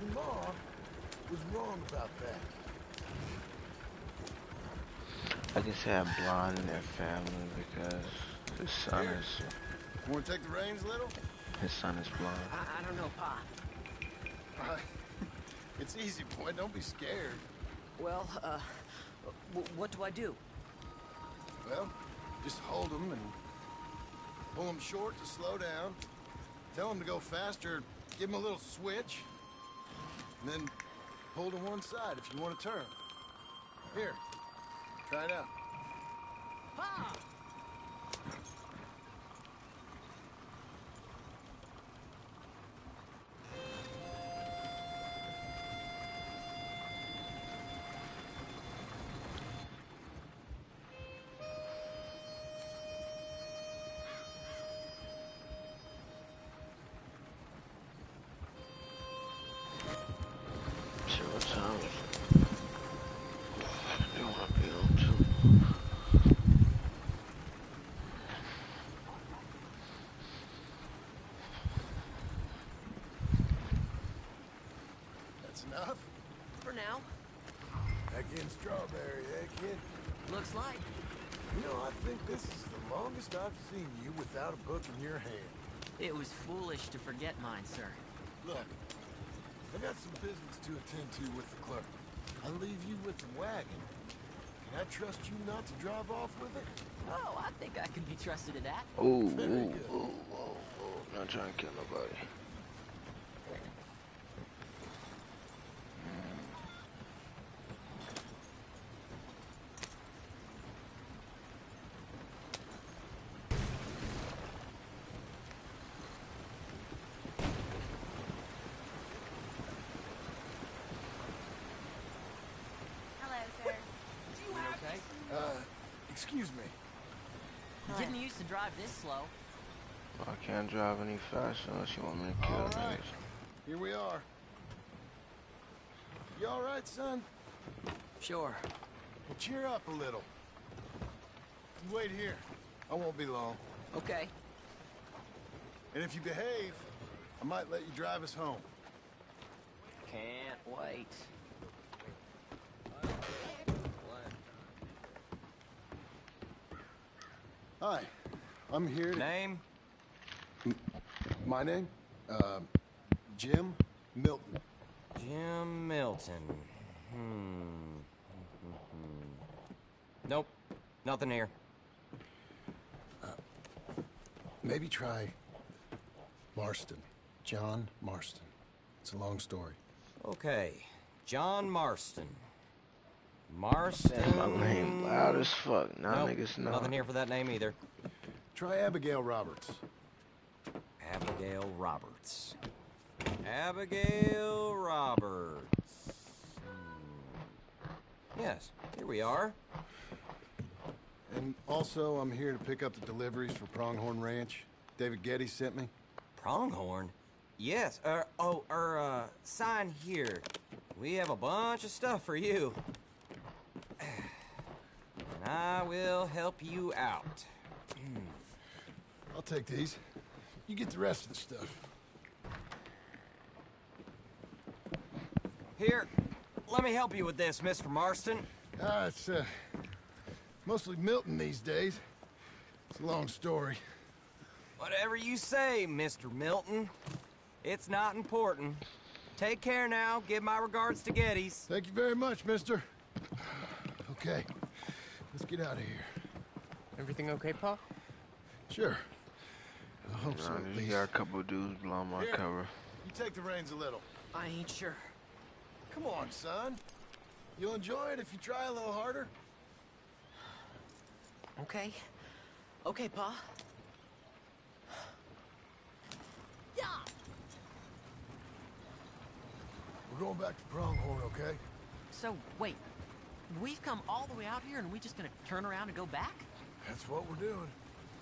[SPEAKER 2] Your mom was wrong about that.
[SPEAKER 1] I guess they have blonde in their family because his son
[SPEAKER 2] Here.
[SPEAKER 1] is
[SPEAKER 2] Want to take the reins a little?
[SPEAKER 1] his son is blonde.
[SPEAKER 3] I, I don't know, Pa.
[SPEAKER 2] All right. It's easy, boy. Don't be scared.
[SPEAKER 3] Well, uh, w- what do I do?
[SPEAKER 2] Well, just hold them and pull them short to slow down. Tell them to go faster. Give them a little switch. And then pull to one side if you want to turn. Here, try it out.
[SPEAKER 3] For now.
[SPEAKER 2] Back in Strawberry, eh, kid?
[SPEAKER 3] Looks like.
[SPEAKER 2] You know, I think this is the longest I've seen you without a book in your hand.
[SPEAKER 3] It was foolish to forget mine, sir.
[SPEAKER 2] Look, I got some business to attend to with the clerk. I'll leave you with the wagon. Can I trust you not to drive off with it?
[SPEAKER 3] Oh, I think I can be trusted to that.
[SPEAKER 1] Ooh,
[SPEAKER 2] Very
[SPEAKER 1] ooh,
[SPEAKER 2] good.
[SPEAKER 1] ooh, ooh, ooh. Not trying to kill nobody.
[SPEAKER 4] Hello, sir.
[SPEAKER 3] You okay?
[SPEAKER 2] Uh, excuse me.
[SPEAKER 3] You didn't used to drive this slow.
[SPEAKER 1] I can't drive any faster unless you want me to kill
[SPEAKER 2] All right.
[SPEAKER 1] niggas.
[SPEAKER 2] Here we are. You all right, son?
[SPEAKER 3] Sure.
[SPEAKER 2] Well, cheer up a little. You wait here. I won't be long.
[SPEAKER 3] Okay.
[SPEAKER 2] And if you behave, I might let you drive us home.
[SPEAKER 3] Can't wait.
[SPEAKER 2] Hi, I'm here to...
[SPEAKER 15] Name?
[SPEAKER 2] My name? Uh, Jim Milton.
[SPEAKER 15] Jim Milton. Hmm. Nope. Nothing here.
[SPEAKER 2] Maybe try Marston. John Marston. It's a long story.
[SPEAKER 15] Okay. John Marston. Marston.
[SPEAKER 1] Damn, my name loud as fuck. Now
[SPEAKER 15] Nope,
[SPEAKER 1] niggas know.
[SPEAKER 15] Nothing here for that name either.
[SPEAKER 2] Try Abigail Roberts.
[SPEAKER 15] Abigail Roberts. Abigail Roberts. Hmm. Yes, here we are.
[SPEAKER 2] And also, I'm here to pick up the deliveries for Pronghorn Ranch. David Getty sent me.
[SPEAKER 15] Pronghorn? Yes, er, oh, er, uh, sign here. We have a bunch of stuff for you. I will help you out.
[SPEAKER 2] I'll take these. You get the rest of the stuff.
[SPEAKER 15] Here, let me help you with this, Mr. Marston.
[SPEAKER 2] Ah, it's, uh, mostly Milton these days. It's a long story.
[SPEAKER 15] Whatever you say, Mr. Milton. It's not important. Take care now. Give my regards to Geddes.
[SPEAKER 2] Thank you very much, mister. Okay, let's get out of here.
[SPEAKER 7] Everything okay, Pa?
[SPEAKER 2] Sure. I hope so,
[SPEAKER 1] Nah,
[SPEAKER 2] at least.
[SPEAKER 1] got a couple dudes blowing my
[SPEAKER 2] Here.
[SPEAKER 1] cover.
[SPEAKER 2] You take the reins a little.
[SPEAKER 3] I ain't sure.
[SPEAKER 2] Come on, son. You'll enjoy it if you try a little harder.
[SPEAKER 3] Okay. Okay, Pa. Yeah.
[SPEAKER 2] We're going back to Pronghorn, okay?
[SPEAKER 3] So, wait. We've come all the way out here and we just gonna turn around and go back?
[SPEAKER 2] That's what we're doing.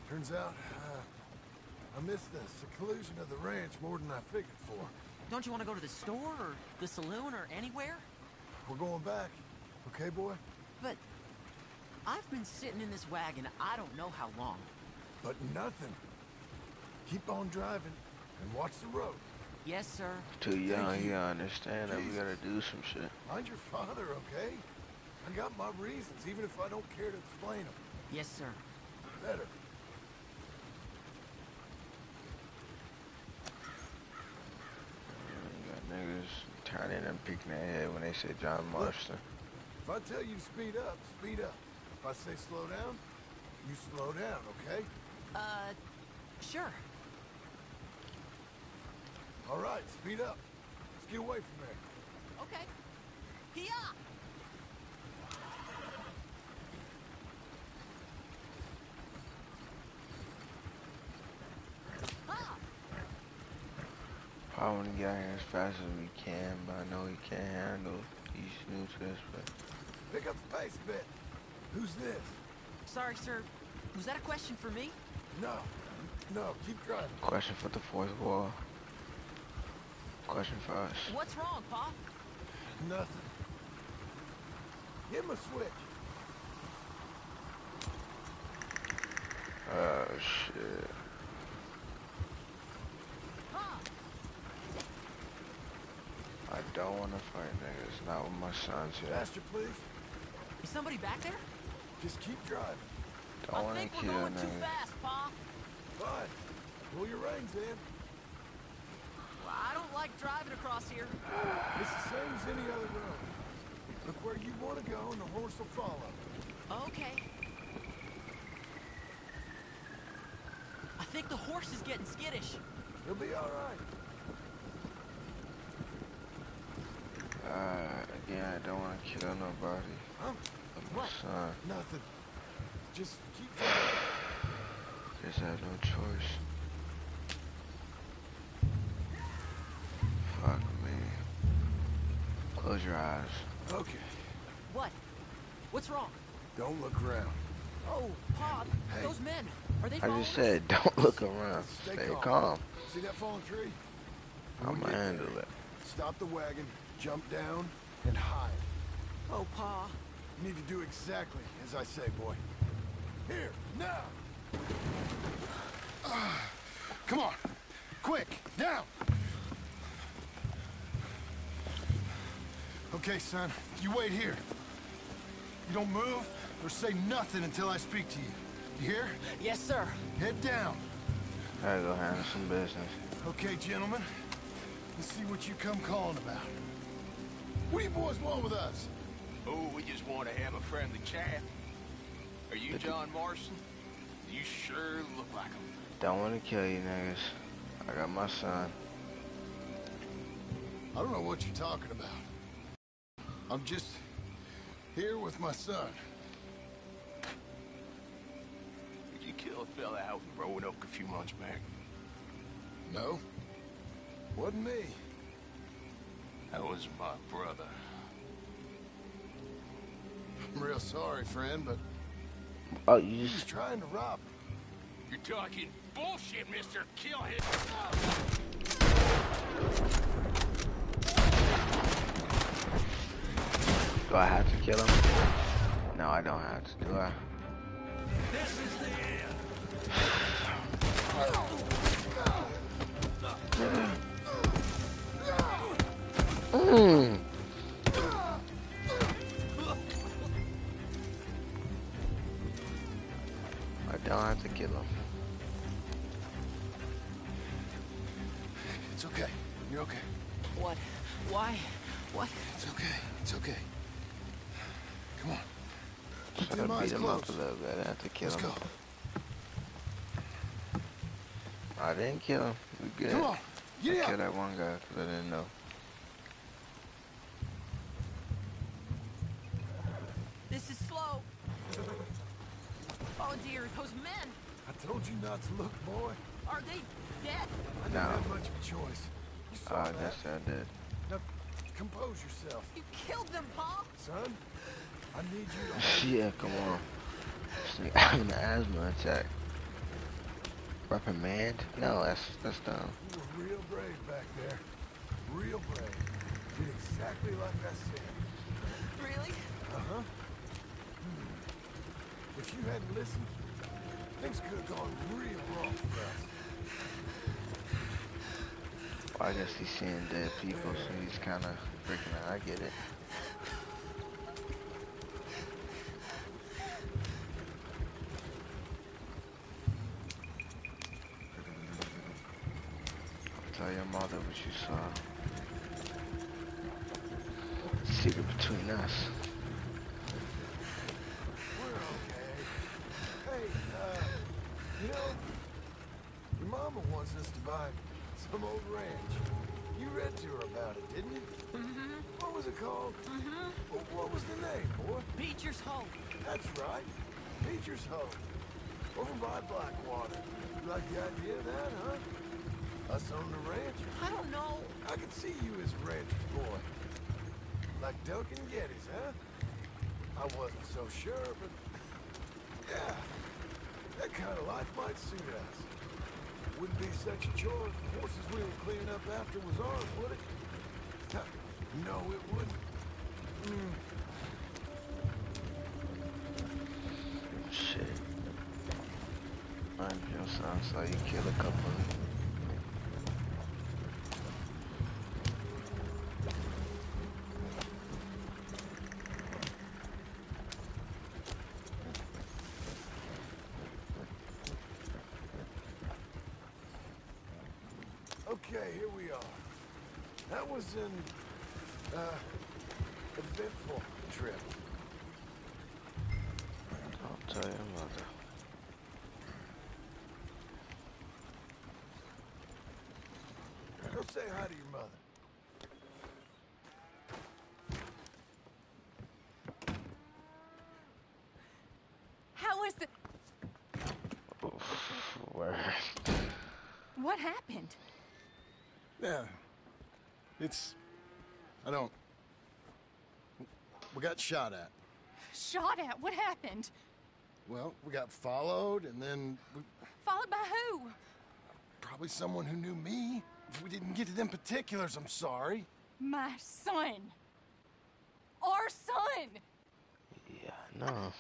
[SPEAKER 2] Turns out, uh, I missed the seclusion of the ranch more than I figured for.
[SPEAKER 3] Don't you want to go to the store or the saloon or anywhere?
[SPEAKER 2] We're going back. Okay, boy?
[SPEAKER 3] But I've been sitting in this wagon I don't know how long.
[SPEAKER 2] But nothing. Keep on driving and watch the road.
[SPEAKER 3] Yes, sir.
[SPEAKER 1] Too young,
[SPEAKER 2] Thank
[SPEAKER 1] you
[SPEAKER 2] you.
[SPEAKER 1] gotta understand that we gotta do some shit.
[SPEAKER 2] Mind your father, okay? I got my reasons, even if I don't care to explain them.
[SPEAKER 3] Yes, sir.
[SPEAKER 2] Better.
[SPEAKER 1] Got niggas turning and peeking their head when they say John Marston.
[SPEAKER 2] If I tell you to speed up, speed up. If I say slow down, you slow down, okay?
[SPEAKER 3] Uh, sure.
[SPEAKER 2] All right, speed up. Let's get away from there.
[SPEAKER 3] Okay. Here.
[SPEAKER 1] I want to get out here as fast as we can, but I know he can't handle. He's new to but
[SPEAKER 2] Pick up the pace a bit. Who's this?
[SPEAKER 3] Sorry, sir. Was that a question for me?
[SPEAKER 2] No. No, keep driving.
[SPEAKER 1] question for the fourth wall. Question for us.
[SPEAKER 3] What's wrong, Pa?
[SPEAKER 2] Nothing. Give him a switch.
[SPEAKER 1] Oh shit.
[SPEAKER 3] Pa!
[SPEAKER 1] I don't want to fight niggas. Not with my sons here.
[SPEAKER 2] Faster, please.
[SPEAKER 3] Is somebody back there?
[SPEAKER 2] Just keep driving.
[SPEAKER 1] Don't want to kill niggas.
[SPEAKER 3] I think we're
[SPEAKER 1] kill
[SPEAKER 3] going too fast, Pa.
[SPEAKER 2] Fine. Pull your reins in.
[SPEAKER 3] Well, I don't like driving across here.
[SPEAKER 2] It's the same as any other road. Look where you want to go and the horse will follow.
[SPEAKER 3] Okay. I think the horse is getting skittish.
[SPEAKER 2] He'll be all right.
[SPEAKER 1] Uh, again, I don't want to kill nobody.
[SPEAKER 2] Huh?
[SPEAKER 1] But my son.
[SPEAKER 2] Nothing. Just keep driving.
[SPEAKER 1] Guess I have no choice. Fuck me. Close your eyes.
[SPEAKER 2] Okay.
[SPEAKER 3] What? What's wrong?
[SPEAKER 2] Don't look around.
[SPEAKER 3] Oh, Pa,
[SPEAKER 2] Hey.
[SPEAKER 3] those men. Are they
[SPEAKER 1] I just said, don't look around.
[SPEAKER 2] Stay,
[SPEAKER 1] Stay
[SPEAKER 2] calm.
[SPEAKER 1] calm.
[SPEAKER 2] See that fallen tree?
[SPEAKER 1] I'm gonna handle it.
[SPEAKER 2] Stop the wagon, jump down, and hide.
[SPEAKER 3] Oh, Pa.
[SPEAKER 2] You need to do exactly as I say, boy. Here, now! Ah, come on! Quick, down! Okay, son, you wait here. You don't move or say nothing until I speak to you. You hear?
[SPEAKER 3] Yes, sir.
[SPEAKER 2] Head down.
[SPEAKER 1] Gotta go handle some business.
[SPEAKER 2] Okay, gentlemen. Let's see what you come calling about. What do you boys want with us?
[SPEAKER 21] Oh, we just want to have a friendly chat. Are you John Marston? You sure look like him.
[SPEAKER 1] Don't want to kill you niggas. I got my son.
[SPEAKER 2] I don't know what you're talking about. I'm just here with my son.
[SPEAKER 21] Did you kill a fella out in Roanoke a few months back?
[SPEAKER 2] No, wasn't me.
[SPEAKER 21] That was my brother.
[SPEAKER 2] I'm real sorry, friend, but
[SPEAKER 1] Oh, you
[SPEAKER 2] he was
[SPEAKER 1] just
[SPEAKER 2] trying to rob.
[SPEAKER 21] You're talking bullshit, mister. Kill him.
[SPEAKER 1] do I have to kill him? No, I don't have to, do I?
[SPEAKER 21] This is the end.
[SPEAKER 1] Mm. I don't have to kill him.
[SPEAKER 2] It's okay. You're okay.
[SPEAKER 3] What? Why? What?
[SPEAKER 2] It's okay. It's okay. Come on. Keep
[SPEAKER 1] I
[SPEAKER 2] them
[SPEAKER 1] beat
[SPEAKER 2] eyes
[SPEAKER 1] him up a little bit. I have to kill
[SPEAKER 2] Let's
[SPEAKER 1] him.
[SPEAKER 2] go.
[SPEAKER 1] I didn't kill him. We good.
[SPEAKER 2] Come on.
[SPEAKER 1] I
[SPEAKER 2] Get out.
[SPEAKER 1] killed that one guy 'cause I didn't know.
[SPEAKER 3] This is slow. Oh dear, those men.
[SPEAKER 2] I told you not to look, boy.
[SPEAKER 3] Are they dead?
[SPEAKER 2] I didn't
[SPEAKER 1] No.
[SPEAKER 2] have much of a choice. You
[SPEAKER 1] Oh,
[SPEAKER 2] that.
[SPEAKER 1] yes, I did.
[SPEAKER 2] Now, compose yourself,
[SPEAKER 3] You killed them, Pa.
[SPEAKER 2] son. I need you to
[SPEAKER 1] Yeah, come on. This nigga having an asthma attack. Reprimand? No, that's that's dumb.
[SPEAKER 2] You were real brave back there. Real brave. Did exactly like I said.
[SPEAKER 3] Really?
[SPEAKER 2] Uh-huh. Hmm. If you hadn't listened, things could have gone real wrong for us.
[SPEAKER 1] I guess he's seeing dead people, so he's kind of freaking out. I get it. Tell your mother what you saw. Secret between us.
[SPEAKER 2] It called?
[SPEAKER 3] Mm-hmm.
[SPEAKER 2] Well, what was the name, boy?
[SPEAKER 3] Beecher's Home.
[SPEAKER 2] That's right. Beecher's Home. Over by Blackwater. You like the idea of that, huh? Us on the ranch?
[SPEAKER 3] I don't know.
[SPEAKER 2] I could see you as a rancher's boy. Like Duncan Geddes, huh? I wasn't so sure, but... Yeah. That kind of life might suit us. Wouldn't be such a chore if the horses we were cleaning up after was ours, would it? no, it wouldn't. Mm.
[SPEAKER 1] Shit. Mind your son saw you kill a couple.
[SPEAKER 9] What happened?
[SPEAKER 2] Yeah. It's... I don't... We got shot at.
[SPEAKER 9] Shot at? What happened?
[SPEAKER 2] Well, we got followed, and then we,
[SPEAKER 9] Followed by who?
[SPEAKER 2] probably someone who knew me. If we didn't get to them particulars, I'm sorry.
[SPEAKER 9] My son. Our son.
[SPEAKER 1] Yeah, no.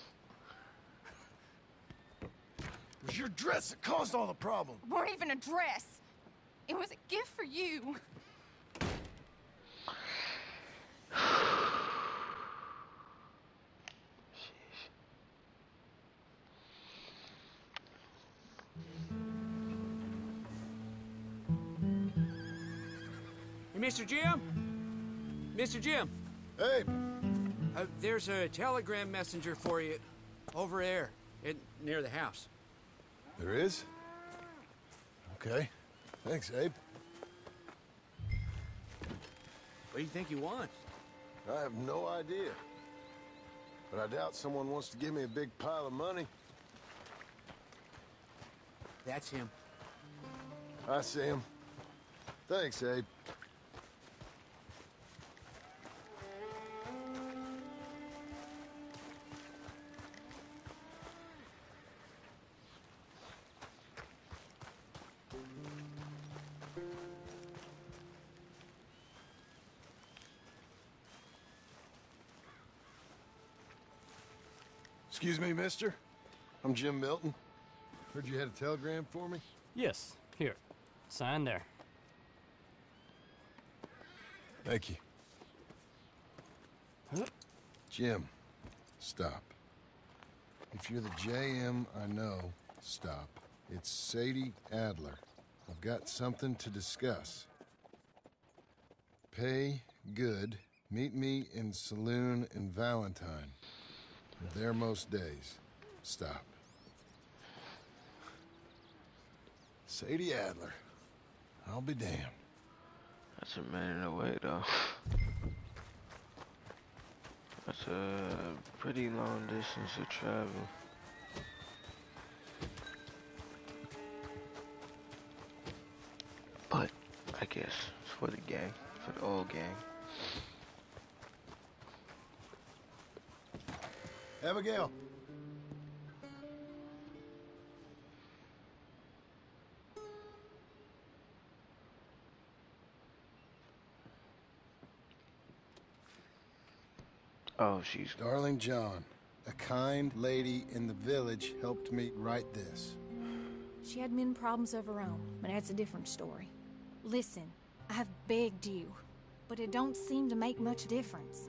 [SPEAKER 2] It was your dress that caused all the problem.
[SPEAKER 9] weren't even a dress. It was a gift for you.
[SPEAKER 22] Hey, Mr. Jim? Mr. Jim?
[SPEAKER 2] Hey.
[SPEAKER 22] Uh, there's a telegram messenger for you over there in, near the house.
[SPEAKER 2] There is? Okay. Thanks, Abe.
[SPEAKER 22] What do you think he wants?
[SPEAKER 2] I have no idea. But I doubt someone wants to give me a big pile of money.
[SPEAKER 22] That's him.
[SPEAKER 2] I see him. Thanks, Abe. Excuse me, mister. I'm Jim Milton. Heard you had a telegram for me?
[SPEAKER 23] Yes, here. Sign there.
[SPEAKER 2] Thank you. Huh? Jim, stop. If you're the JM I know, stop. It's Sadie Adler. I've got something to discuss. Pay good. Meet me in saloon in Valentine. There most days. Stop. Sadie Adler. I'll be damned.
[SPEAKER 1] That's a minute away, though. That's a pretty long distance to travel. But, I guess, it's for the gang, for the old gang.
[SPEAKER 2] Abigail.
[SPEAKER 1] Oh, she's.
[SPEAKER 2] Darling John, a kind lady in the village helped me write this.
[SPEAKER 9] She had men problems of her own, but that's a different story. Listen, I've begged you, but it don't seem to make much difference.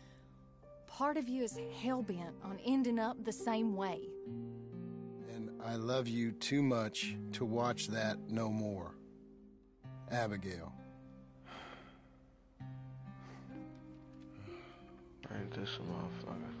[SPEAKER 9] Part of you is hell bent on ending up the same way.
[SPEAKER 2] And I love you too much to watch that no more. Abigail.
[SPEAKER 1] Ain't this a motherfucker?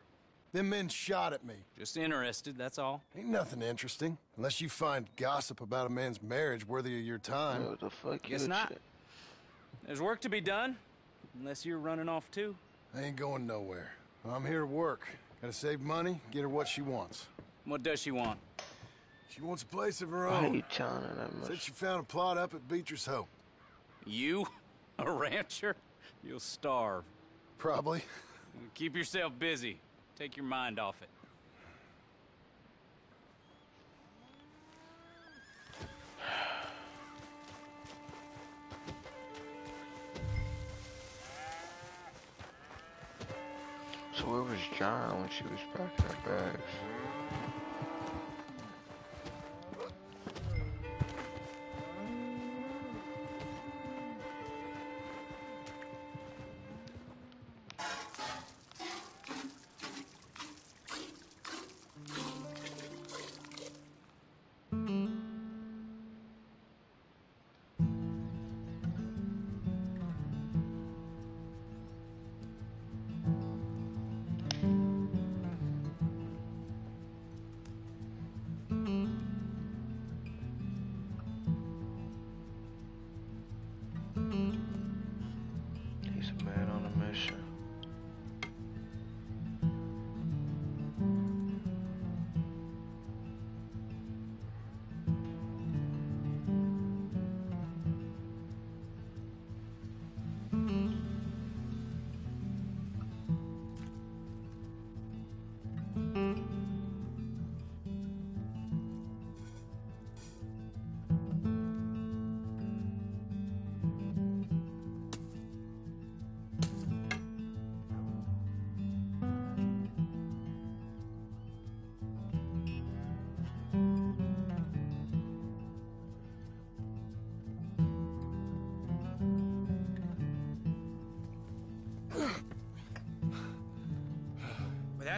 [SPEAKER 2] Them men shot at me.
[SPEAKER 12] Just interested, that's all.
[SPEAKER 2] Ain't nothing interesting, unless you find gossip about a man's marriage worthy of your time.
[SPEAKER 1] What the fuck
[SPEAKER 12] Guess not. There's work to be done. Unless you're running off too.
[SPEAKER 2] I ain't going nowhere. I'm here to work. Gotta save money, get her what she wants.
[SPEAKER 12] What does she want?
[SPEAKER 2] She wants a place of her
[SPEAKER 1] Why
[SPEAKER 2] own.
[SPEAKER 1] you telling her that much?
[SPEAKER 2] Said she found a plot up at Beecher's Hope.
[SPEAKER 12] You? A rancher? You'll starve.
[SPEAKER 2] Probably.
[SPEAKER 12] Keep yourself busy. Take your mind off it.
[SPEAKER 1] So where was John when she was packing her bags?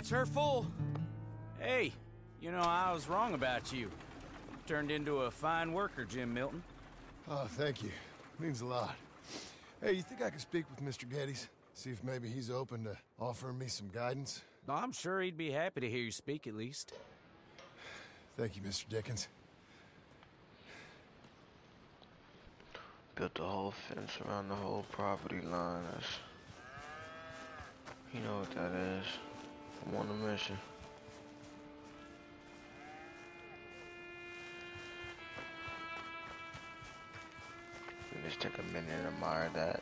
[SPEAKER 24] That's her full.
[SPEAKER 12] Hey, you know, I was wrong about you. Turned into a fine worker, Jim Milton.
[SPEAKER 2] Oh, thank you. Means a lot. Hey, you think I could speak with Mr. Geddes? See if maybe he's open to offering me some guidance?
[SPEAKER 12] I'm sure he'd be happy to hear you speak at least.
[SPEAKER 2] Thank you, Mr. Dickens.
[SPEAKER 1] Built a whole fence around the whole property line. That's, you know what that is. I'm on a mission. Let me just take a minute and admire that.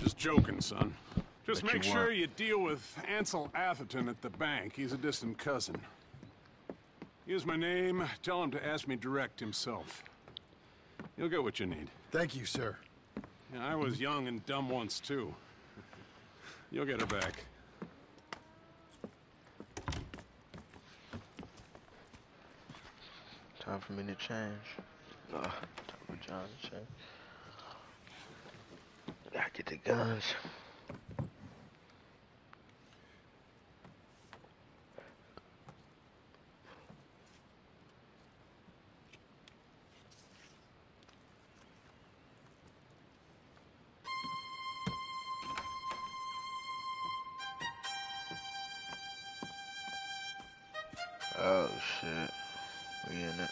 [SPEAKER 6] Just joking, son. Just
[SPEAKER 1] What you
[SPEAKER 6] make sure
[SPEAKER 1] want?
[SPEAKER 6] you deal with Ansel Atherton at the bank. He's a distant cousin. Here's my name. Tell him to ask me direct himself. You'll get what you need.
[SPEAKER 2] Thank you, sir.
[SPEAKER 6] Yeah, I was young and dumb once, too. You'll get her back.
[SPEAKER 1] Time for me to change. Uh, time for John to change. Gotta get the guns. Oh shit. We in it.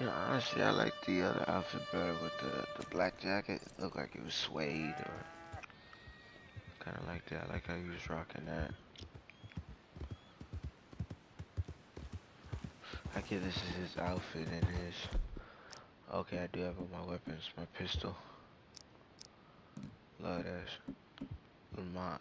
[SPEAKER 1] Yeah, honestly, I like the other outfit better with the, the black jacket. It looked like it was suede or kind of like that. I like how he was rocking that. I get this is his outfit and his. Okay, I do have all my weapons. My pistol. Love that. Lamont.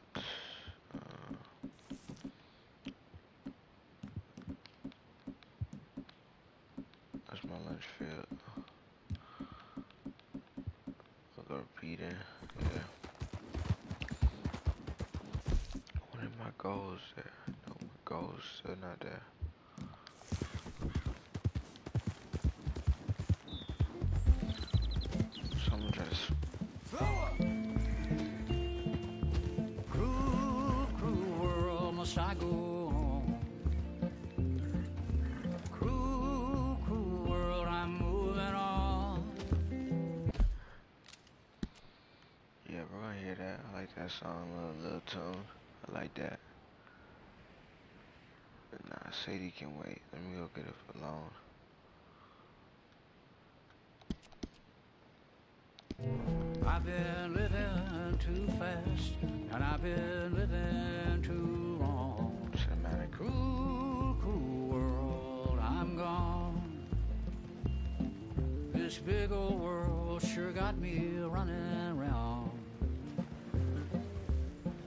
[SPEAKER 11] Big old world sure got me running round.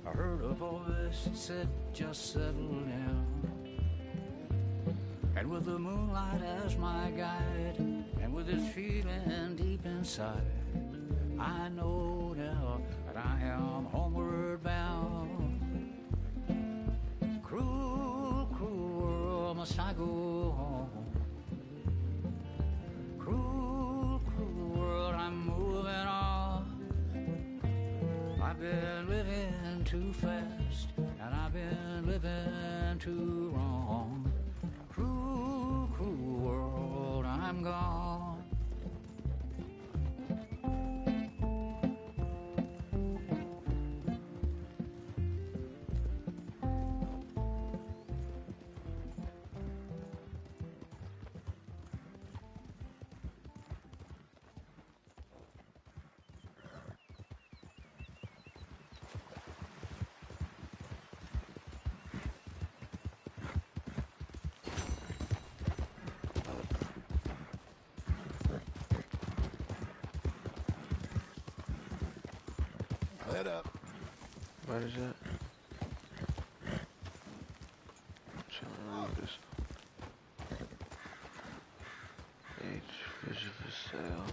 [SPEAKER 11] I heard a voice that said, just settle down. And with the moonlight as my guide, and with this feeling deep inside, I know living too
[SPEAKER 1] What is that? This. H vision for sale.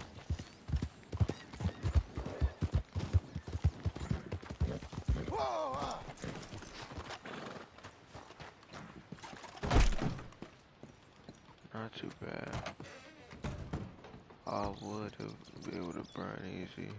[SPEAKER 1] Not too bad. I would to be able to burn easy.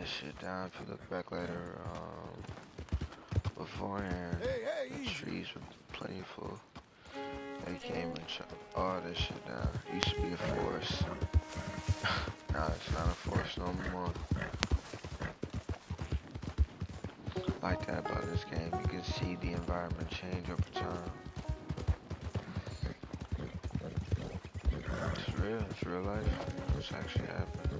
[SPEAKER 1] This shit down. If you look back later, um, beforehand, the trees were plentiful. They came and chopped all this shit down. It used to be a forest. now it's not a forest no more. Like that about this game, you can see the environment change over time. It's real, it's real life. It's actually happening.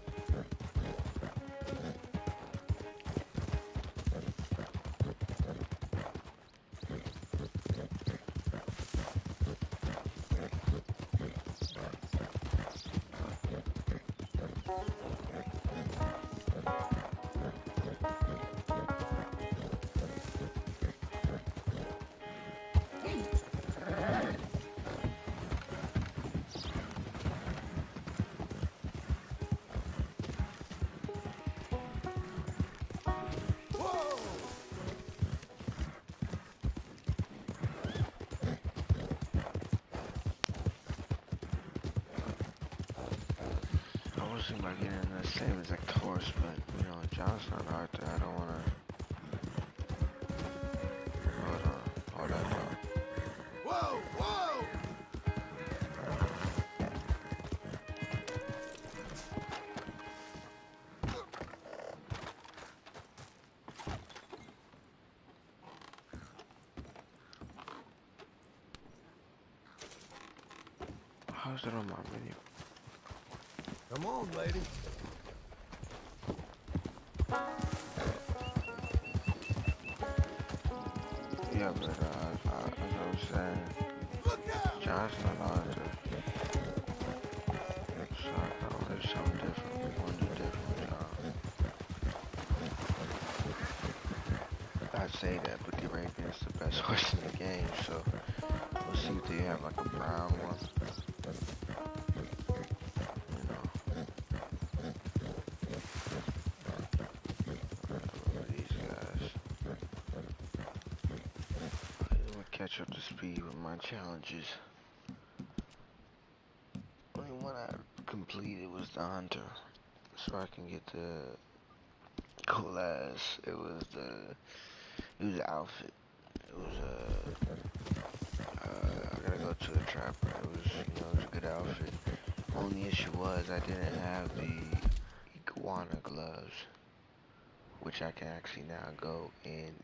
[SPEAKER 1] Thinking getting the same exact horse, but you know, John's not Arthur. I don't wanna. Hold on, hold on, hold
[SPEAKER 2] Whoa, whoa!
[SPEAKER 1] How's it on my menu?
[SPEAKER 2] Come on, lady.
[SPEAKER 1] Yeah, but uh, uh, as I was saying, John's not Arthur. So I thought there's something different. We want to do different John. I'd say that, but the Arabian is the best horse in the game, so we'll see if they have like a brown challenges. Only one I completed was the hunter, so I can get the cool ass. It was the it was the outfit. It was uh, uh I gotta go to the trapper. It was you know it was a good outfit. Only issue was I didn't have the iguana gloves, which I can actually now go and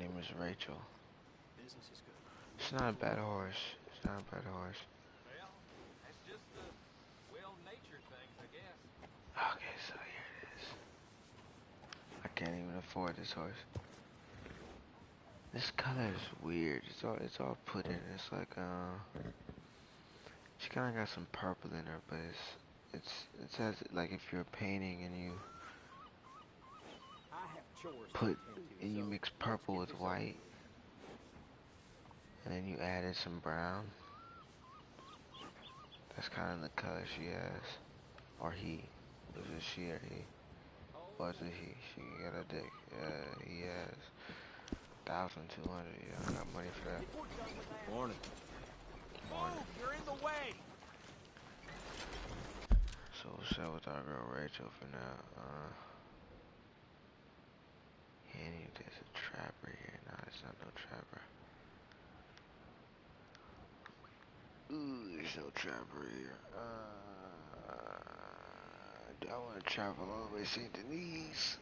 [SPEAKER 1] name is Rachel. It's not a bad horse. It's not a bad horse.
[SPEAKER 21] I.
[SPEAKER 1] Okay, so here it is. I can't even afford this horse. This color is weird. It's all it's all put in. It's like uh, she kind of got some purple in her, but it's it's it says like if you're painting and you
[SPEAKER 7] I have chores to
[SPEAKER 1] put and you mix purple with white, and then you added some brown. That's kind of the color she has, or he. Was it she or he? Was it he? She got a dick. Yeah, he has. Thousand two hundred. Yeah, I got money for that.
[SPEAKER 21] Morning. Move! You're in the way!
[SPEAKER 1] our girl Rachel for now. Uh, Henny, there's a trapper here. No, there's not no trapper. Ooh, there's no trapper here. Uh, do I want to travel all the way to St. Denis?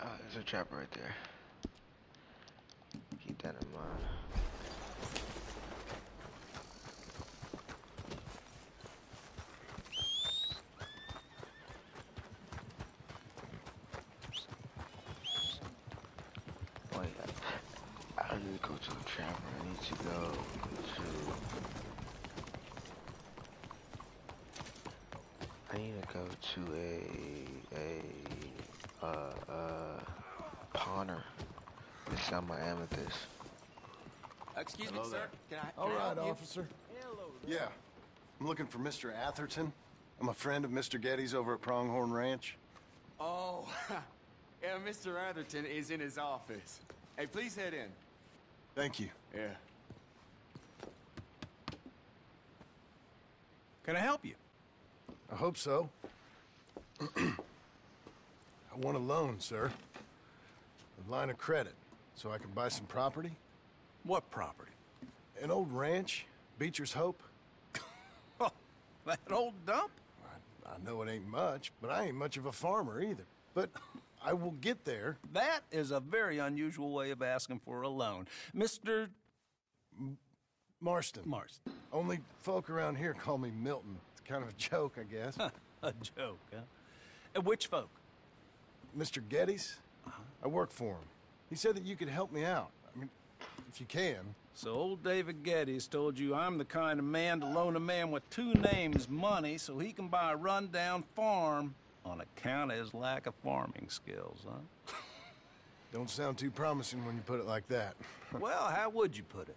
[SPEAKER 1] Oh, there's a trapper right there. Keep that in mind. Wait, I, I need to go to the trapper. I need to go to. I need to go to a a uh uh pawner to sell my amethyst.
[SPEAKER 25] Excuse
[SPEAKER 2] Hello
[SPEAKER 25] me,
[SPEAKER 2] there.
[SPEAKER 25] sir. Can I?
[SPEAKER 2] All
[SPEAKER 25] can I
[SPEAKER 2] right,
[SPEAKER 25] help you?
[SPEAKER 2] officer. Yeah. I'm looking for Mr. Atherton. I'm a friend of Mr. Geddes' over at Pronghorn Ranch.
[SPEAKER 25] Oh, yeah, Mr. Atherton is in his office. Hey, please head in.
[SPEAKER 2] Thank you.
[SPEAKER 25] Yeah.
[SPEAKER 2] Can I help you? I hope so. I want a loan, sir. A line of credit, so I can buy some property.
[SPEAKER 12] What property?
[SPEAKER 2] An old ranch, Beecher's Hope.
[SPEAKER 12] oh, That old dump?
[SPEAKER 2] I, I know it ain't much, but I ain't much of a farmer either. But I will get there.
[SPEAKER 12] That is a very unusual way of asking for a loan. Mr.
[SPEAKER 2] Marston.
[SPEAKER 12] Marston.
[SPEAKER 2] Only folk around here call me Milton. It's kind of a joke, I guess.
[SPEAKER 12] a joke, huh? Uh, which folk?
[SPEAKER 2] Mr. Geddes'. I work for him. He said that you could help me out. I mean, if you can.
[SPEAKER 12] So old David Geddes told you I'm the kind of man to loan a man with two names money so he can buy a rundown farm on account of his lack of farming skills, huh?
[SPEAKER 2] Don't sound too promising when you put it like that.
[SPEAKER 12] well, how would you put it?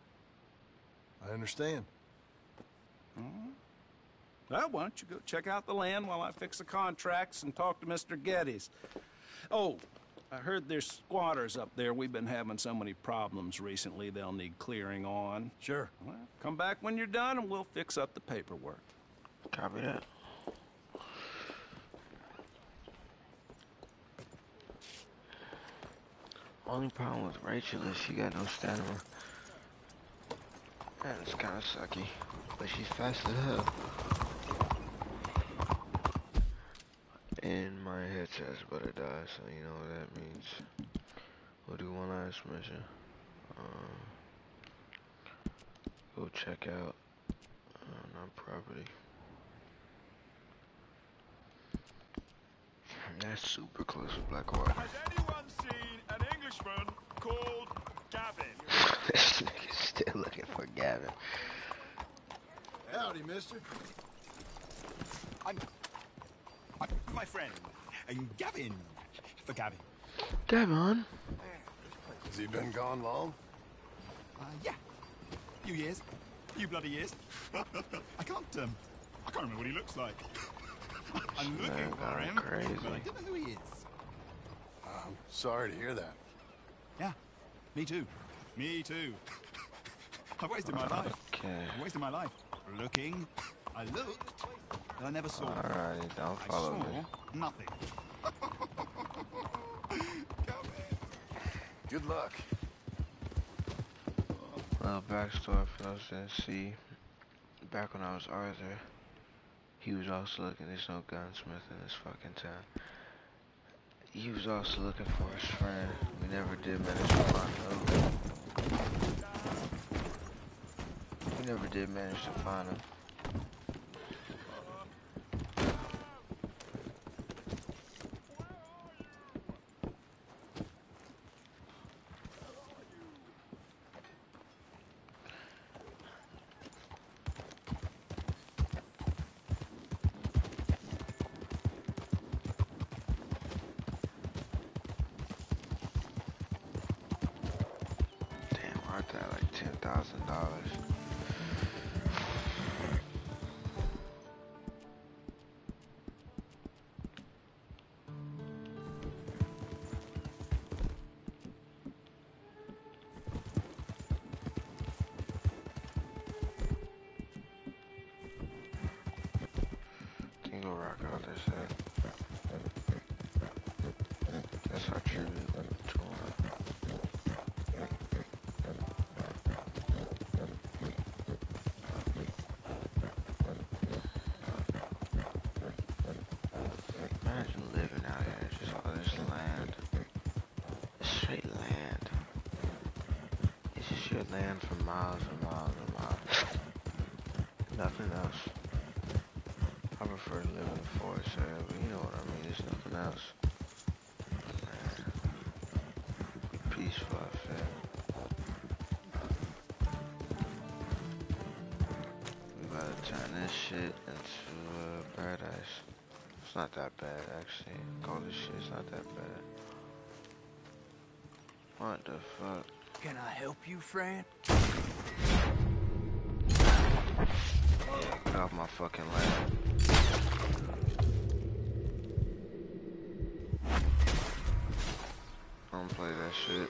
[SPEAKER 2] I understand. Mm-hmm.
[SPEAKER 12] Well, why don't you go check out the land while I fix the contracts and talk to Mr. Geddes? Oh, I heard there's squatters up there. We've been having so many problems recently, they'll need clearing on.
[SPEAKER 2] Sure.
[SPEAKER 12] Well, come back when you're done and we'll fix up the paperwork.
[SPEAKER 1] Copy that. Only problem with Rachel is she got no stamina. It's kind of sucky. But she's fast as hell. And my headset's about to die, so you know what that means. We'll do one last mission. Um, go check out uh, our property. That's super close to Blackwater.
[SPEAKER 26] Has anyone seen an Englishman called?
[SPEAKER 1] this nigga's still looking for Gavin.
[SPEAKER 2] Howdy, mister.
[SPEAKER 26] I'm, I'm my friend, and Gavin. For Gavin.
[SPEAKER 1] Gavin?
[SPEAKER 2] Has he been gone long?
[SPEAKER 26] Uh, yeah. Few years. Few bloody years. I can't, um, I can't remember what he looks like. I'm looking
[SPEAKER 1] Man,
[SPEAKER 26] for him,
[SPEAKER 1] crazy.
[SPEAKER 26] but I don't know who he is.
[SPEAKER 2] I'm sorry to hear that.
[SPEAKER 26] Yeah, me too. Me too. I've wasted my life.
[SPEAKER 1] Okay.
[SPEAKER 26] I've wasted my life. Looking. I looked, but I never saw.
[SPEAKER 1] Alrighty, don't
[SPEAKER 26] I
[SPEAKER 1] follow
[SPEAKER 26] saw
[SPEAKER 1] me.
[SPEAKER 26] nothing.
[SPEAKER 2] Good luck.
[SPEAKER 1] Little backstory for those that see. Back when I was Arthur, he was also looking. There's no gunsmith in this fucking town. He was also looking for his friend. We never did manage to find him. We never did manage to find him. Thousand dollars. It's land for miles and miles and miles. Nothing else. I prefer live in the forest area, but you know what I mean. There's nothing else. Man. Be peaceful, I feel. We gotta turn this shit into paradise. It's not that bad, actually. All this shit's not that bad. What the fuck?
[SPEAKER 27] Can I help you, friend?
[SPEAKER 1] Get off my fucking land. Don't play that shit.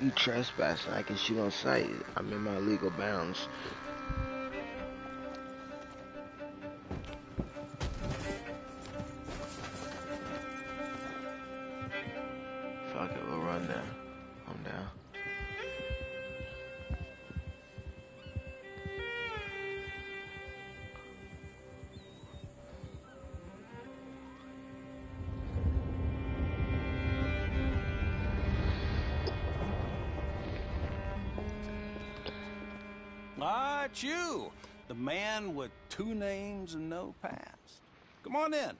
[SPEAKER 1] You trespassing, I can shoot on sight. I'm in my legal bounds.
[SPEAKER 12] On in.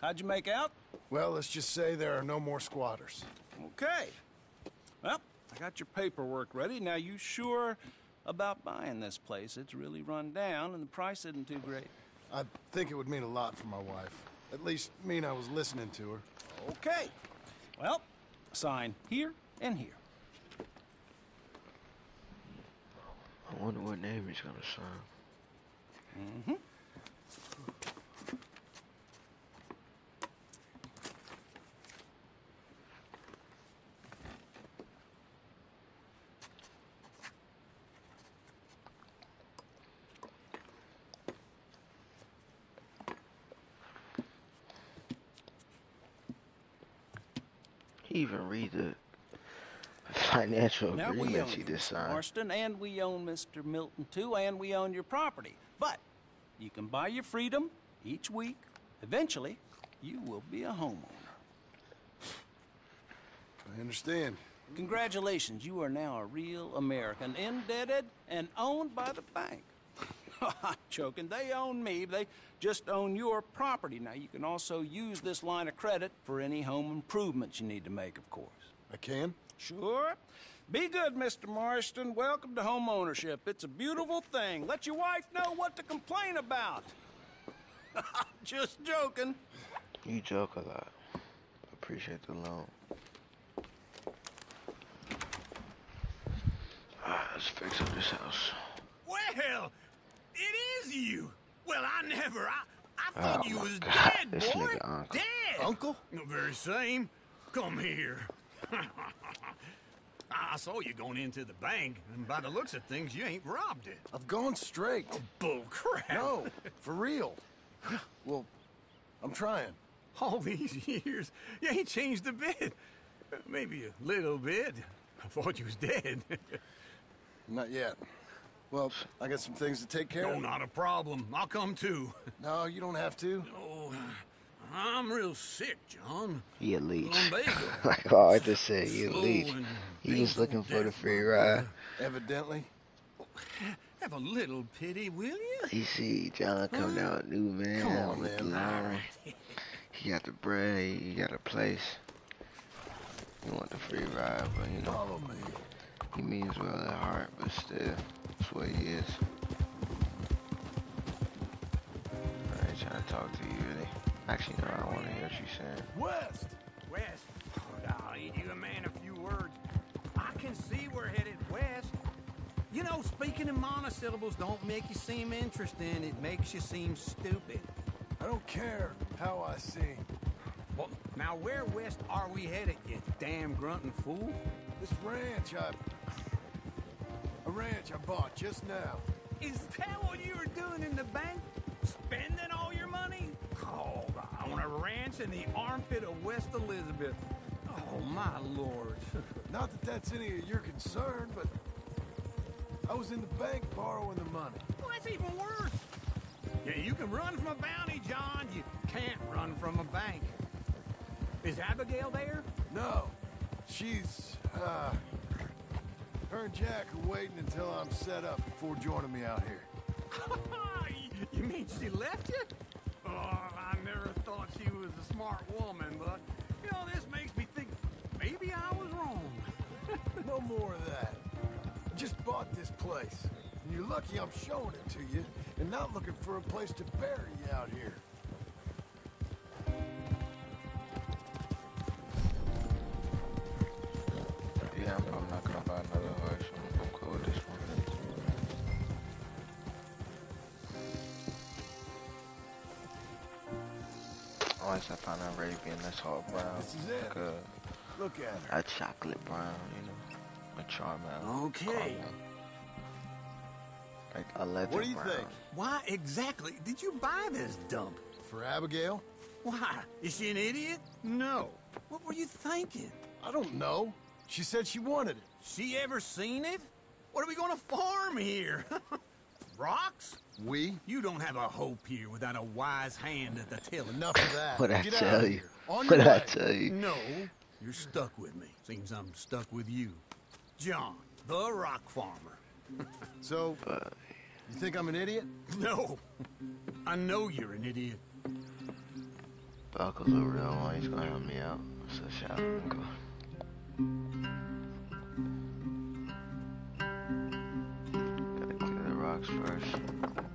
[SPEAKER 12] How'd you make out?
[SPEAKER 2] Well, let's just say there are no more squatters.
[SPEAKER 12] Okay. Well, I got your paperwork ready. Now, you sure about buying this place? It's really run down, and the price isn't too great.
[SPEAKER 2] I think it would mean a lot for my wife. At least mean I was listening to her.
[SPEAKER 12] Okay. Well, sign here and here.
[SPEAKER 1] I wonder what name he's gonna sign.
[SPEAKER 12] Mm-hmm.
[SPEAKER 1] Even read the financial
[SPEAKER 12] Now we own
[SPEAKER 1] agreements
[SPEAKER 12] you,
[SPEAKER 1] just signed.
[SPEAKER 12] Marston, and we own Mr. Milton too, and we own your property. But you can buy your freedom each week. Eventually, you will be a homeowner.
[SPEAKER 2] I understand.
[SPEAKER 12] Congratulations, you are now a real American, indebted and owned by the bank. I'm joking. They own me. They just own your property. Now, you can also use this line of credit for any home improvements you need to make, of course.
[SPEAKER 2] I can?
[SPEAKER 12] Sure. Be good, Mr. Marston. Welcome to home ownership. It's a beautiful thing. Let your wife know what to complain about. I'm just joking.
[SPEAKER 1] You joke a lot. Appreciate the loan. Ah, let's fix up this house.
[SPEAKER 6] Well, it is you. Well, I never. I, I oh, thought
[SPEAKER 1] Oh
[SPEAKER 6] you was
[SPEAKER 1] God,
[SPEAKER 6] dead,
[SPEAKER 1] this
[SPEAKER 6] boy.
[SPEAKER 1] nigga uncle.
[SPEAKER 6] Dead.
[SPEAKER 2] Uncle?
[SPEAKER 6] The very same. Come here. I saw you going into the bank, and by the looks of things, you ain't robbed it.
[SPEAKER 2] I've gone straight.
[SPEAKER 6] Oh, bull crap.
[SPEAKER 2] No, for real. Well, I'm trying.
[SPEAKER 6] All these years, you ain't changed a bit. Maybe a little bit. I thought you was dead.
[SPEAKER 2] Not yet. Well, I got some things to take care
[SPEAKER 6] no,
[SPEAKER 2] of.
[SPEAKER 6] not a problem. I'll come too.
[SPEAKER 2] No, you don't have to.
[SPEAKER 6] Oh, I'm real sick, John.
[SPEAKER 1] He a leech.
[SPEAKER 6] Lumbago.
[SPEAKER 1] like oh, I just said, he a leech. He was looking for the free ride.
[SPEAKER 2] Evidently.
[SPEAKER 6] Have a little pity, will you?
[SPEAKER 1] You see John come down with new man
[SPEAKER 2] Come on,
[SPEAKER 1] with
[SPEAKER 2] man.
[SPEAKER 1] the loan. He got the bread, he got a place. He want the free ride, but you know,
[SPEAKER 2] Follow me.
[SPEAKER 1] he means well at heart, but still, that's what he is. I ain't trying to talk to you, really. Actually, no, I don't want to hear what you're saying.
[SPEAKER 2] West!
[SPEAKER 6] Wes, I'll eat you a man a few words. I can see we're headed west. You know, speaking in monosyllables don't make you seem interesting. It makes you seem stupid.
[SPEAKER 2] I don't care how I seem.
[SPEAKER 6] Well, now where west are we headed, you damn grunting fool?
[SPEAKER 2] This ranch I... A ranch I bought just now.
[SPEAKER 6] Is that what you were doing in the bank? Spending all your money? Oh, on a ranch in the armpit of West Elizabeth. Oh, my lord.
[SPEAKER 2] Not that that's any of your concern, but... I was in the bank borrowing the money.
[SPEAKER 6] Well, that's even worse. Yeah, you can run from a bounty, John. You can't run from a bank. Is Abigail there?
[SPEAKER 2] No. She's, uh... Her and Jack are waiting until I'm set up before joining me out here.
[SPEAKER 6] you mean she left you? Oh, I never thought she was a smart woman, but, you know, this makes me think maybe I was wrong.
[SPEAKER 2] no more of that. Just bought this place. And you're lucky I'm showing it to you and not looking for a place to bury you out here.
[SPEAKER 1] Arabian that's all brown.
[SPEAKER 2] This is it.
[SPEAKER 1] Like a,
[SPEAKER 2] Look at her.
[SPEAKER 1] a chocolate brown, you know. A charmel.
[SPEAKER 6] Okay.
[SPEAKER 1] caramel. Like a leather
[SPEAKER 2] What do you
[SPEAKER 1] brown.
[SPEAKER 2] think?
[SPEAKER 6] Why exactly did you buy this dump?
[SPEAKER 2] For Abigail?
[SPEAKER 6] Why? Is she an idiot? No. What were you thinking?
[SPEAKER 2] I don't know. She said she wanted it.
[SPEAKER 6] She ever seen it? What are we going to farm here? Rocks?
[SPEAKER 2] We?
[SPEAKER 6] You don't have a hope here without a wise hand at the tiller.
[SPEAKER 2] Enough of that.
[SPEAKER 1] What I
[SPEAKER 2] Get out
[SPEAKER 1] tell
[SPEAKER 2] of
[SPEAKER 1] you?
[SPEAKER 2] here. On
[SPEAKER 1] What
[SPEAKER 2] your
[SPEAKER 1] I tell you?
[SPEAKER 6] No, you're stuck with me. Seems I'm stuck with you. John, the rock farmer.
[SPEAKER 2] So, you think I'm an idiot?
[SPEAKER 6] No. I know you're an idiot.
[SPEAKER 1] Buckle's a real one. He's gonna help me out. So shout go. Gotta clear the rocks first.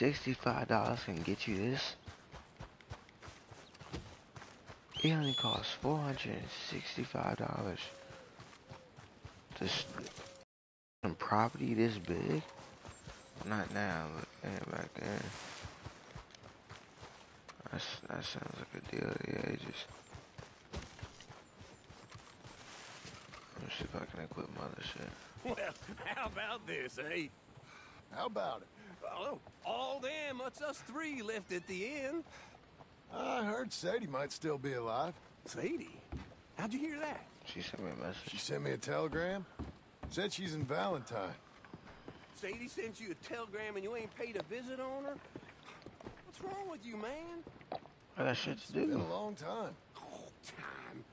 [SPEAKER 1] $65 can get you this. It only costs $465 to some property this big. Not now, but back then. That's, that sounds like a deal Yeah, the. Let me see if I can equip my other shit.
[SPEAKER 6] Well, how about this, eh?
[SPEAKER 2] How about it?
[SPEAKER 6] Oh, all them, it's us three left at the end.
[SPEAKER 2] I heard Sadie might still be alive.
[SPEAKER 6] Sadie? How'd you hear that?
[SPEAKER 1] She sent me a message.
[SPEAKER 2] She sent me a telegram. Said she's in Valentine.
[SPEAKER 6] Sadie sent you a telegram and you ain't paid a visit on her? What's wrong with you, man?
[SPEAKER 1] I got shit to
[SPEAKER 2] It's been a long time.
[SPEAKER 6] Oh, time.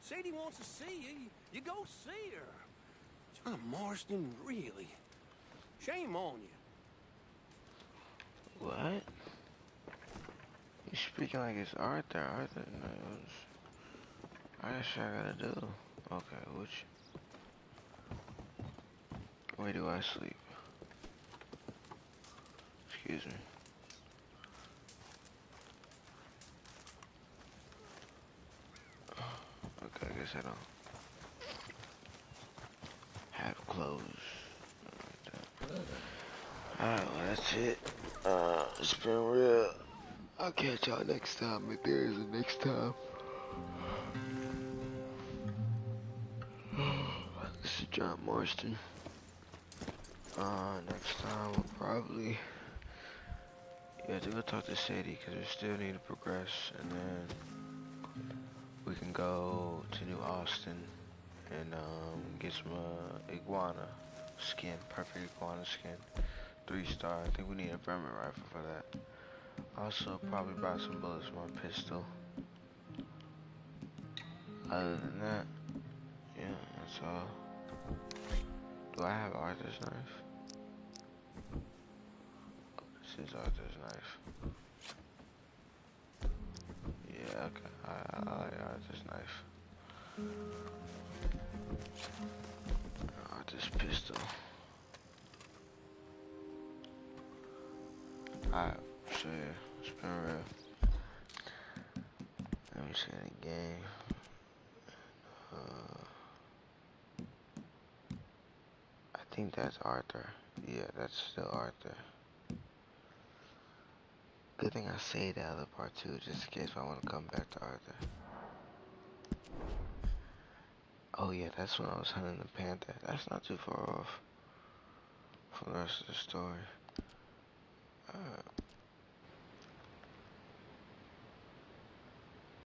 [SPEAKER 6] Sadie wants to see you. You go see her. John Marston, really? Shame on you.
[SPEAKER 1] What? You speaking like it's Arthur. Arthur knows. I shit I gotta do. Okay, which. Where do I sleep? Excuse me. Okay, I guess I don't have clothes. Alright, well that's it. Uh, it's been real. I'll catch y'all next time if there is a next time. This is John Marston. Uh, next time we'll probably yeah to go talk to Sadie because we still need to progress, and then we can go to New Austin and um, get some uh, iguana skin, perfect iguana skin, three star. I think we need a varmint rifle for that. Also, probably buy some bullets for my pistol. Other than that, yeah, that's all. Do I have Arthur's knife? This is Arthur's knife. Yeah, okay. I, I like Arthur's knife. Arthur's pistol. Alright, real. Let me see the game. Uh, I think that's Arthur. Yeah, that's still Arthur. Good thing I say the other part too, just in case I want to come back to Arthur. Oh yeah, that's when I was hunting the panther. That's not too far off from the rest of the story up.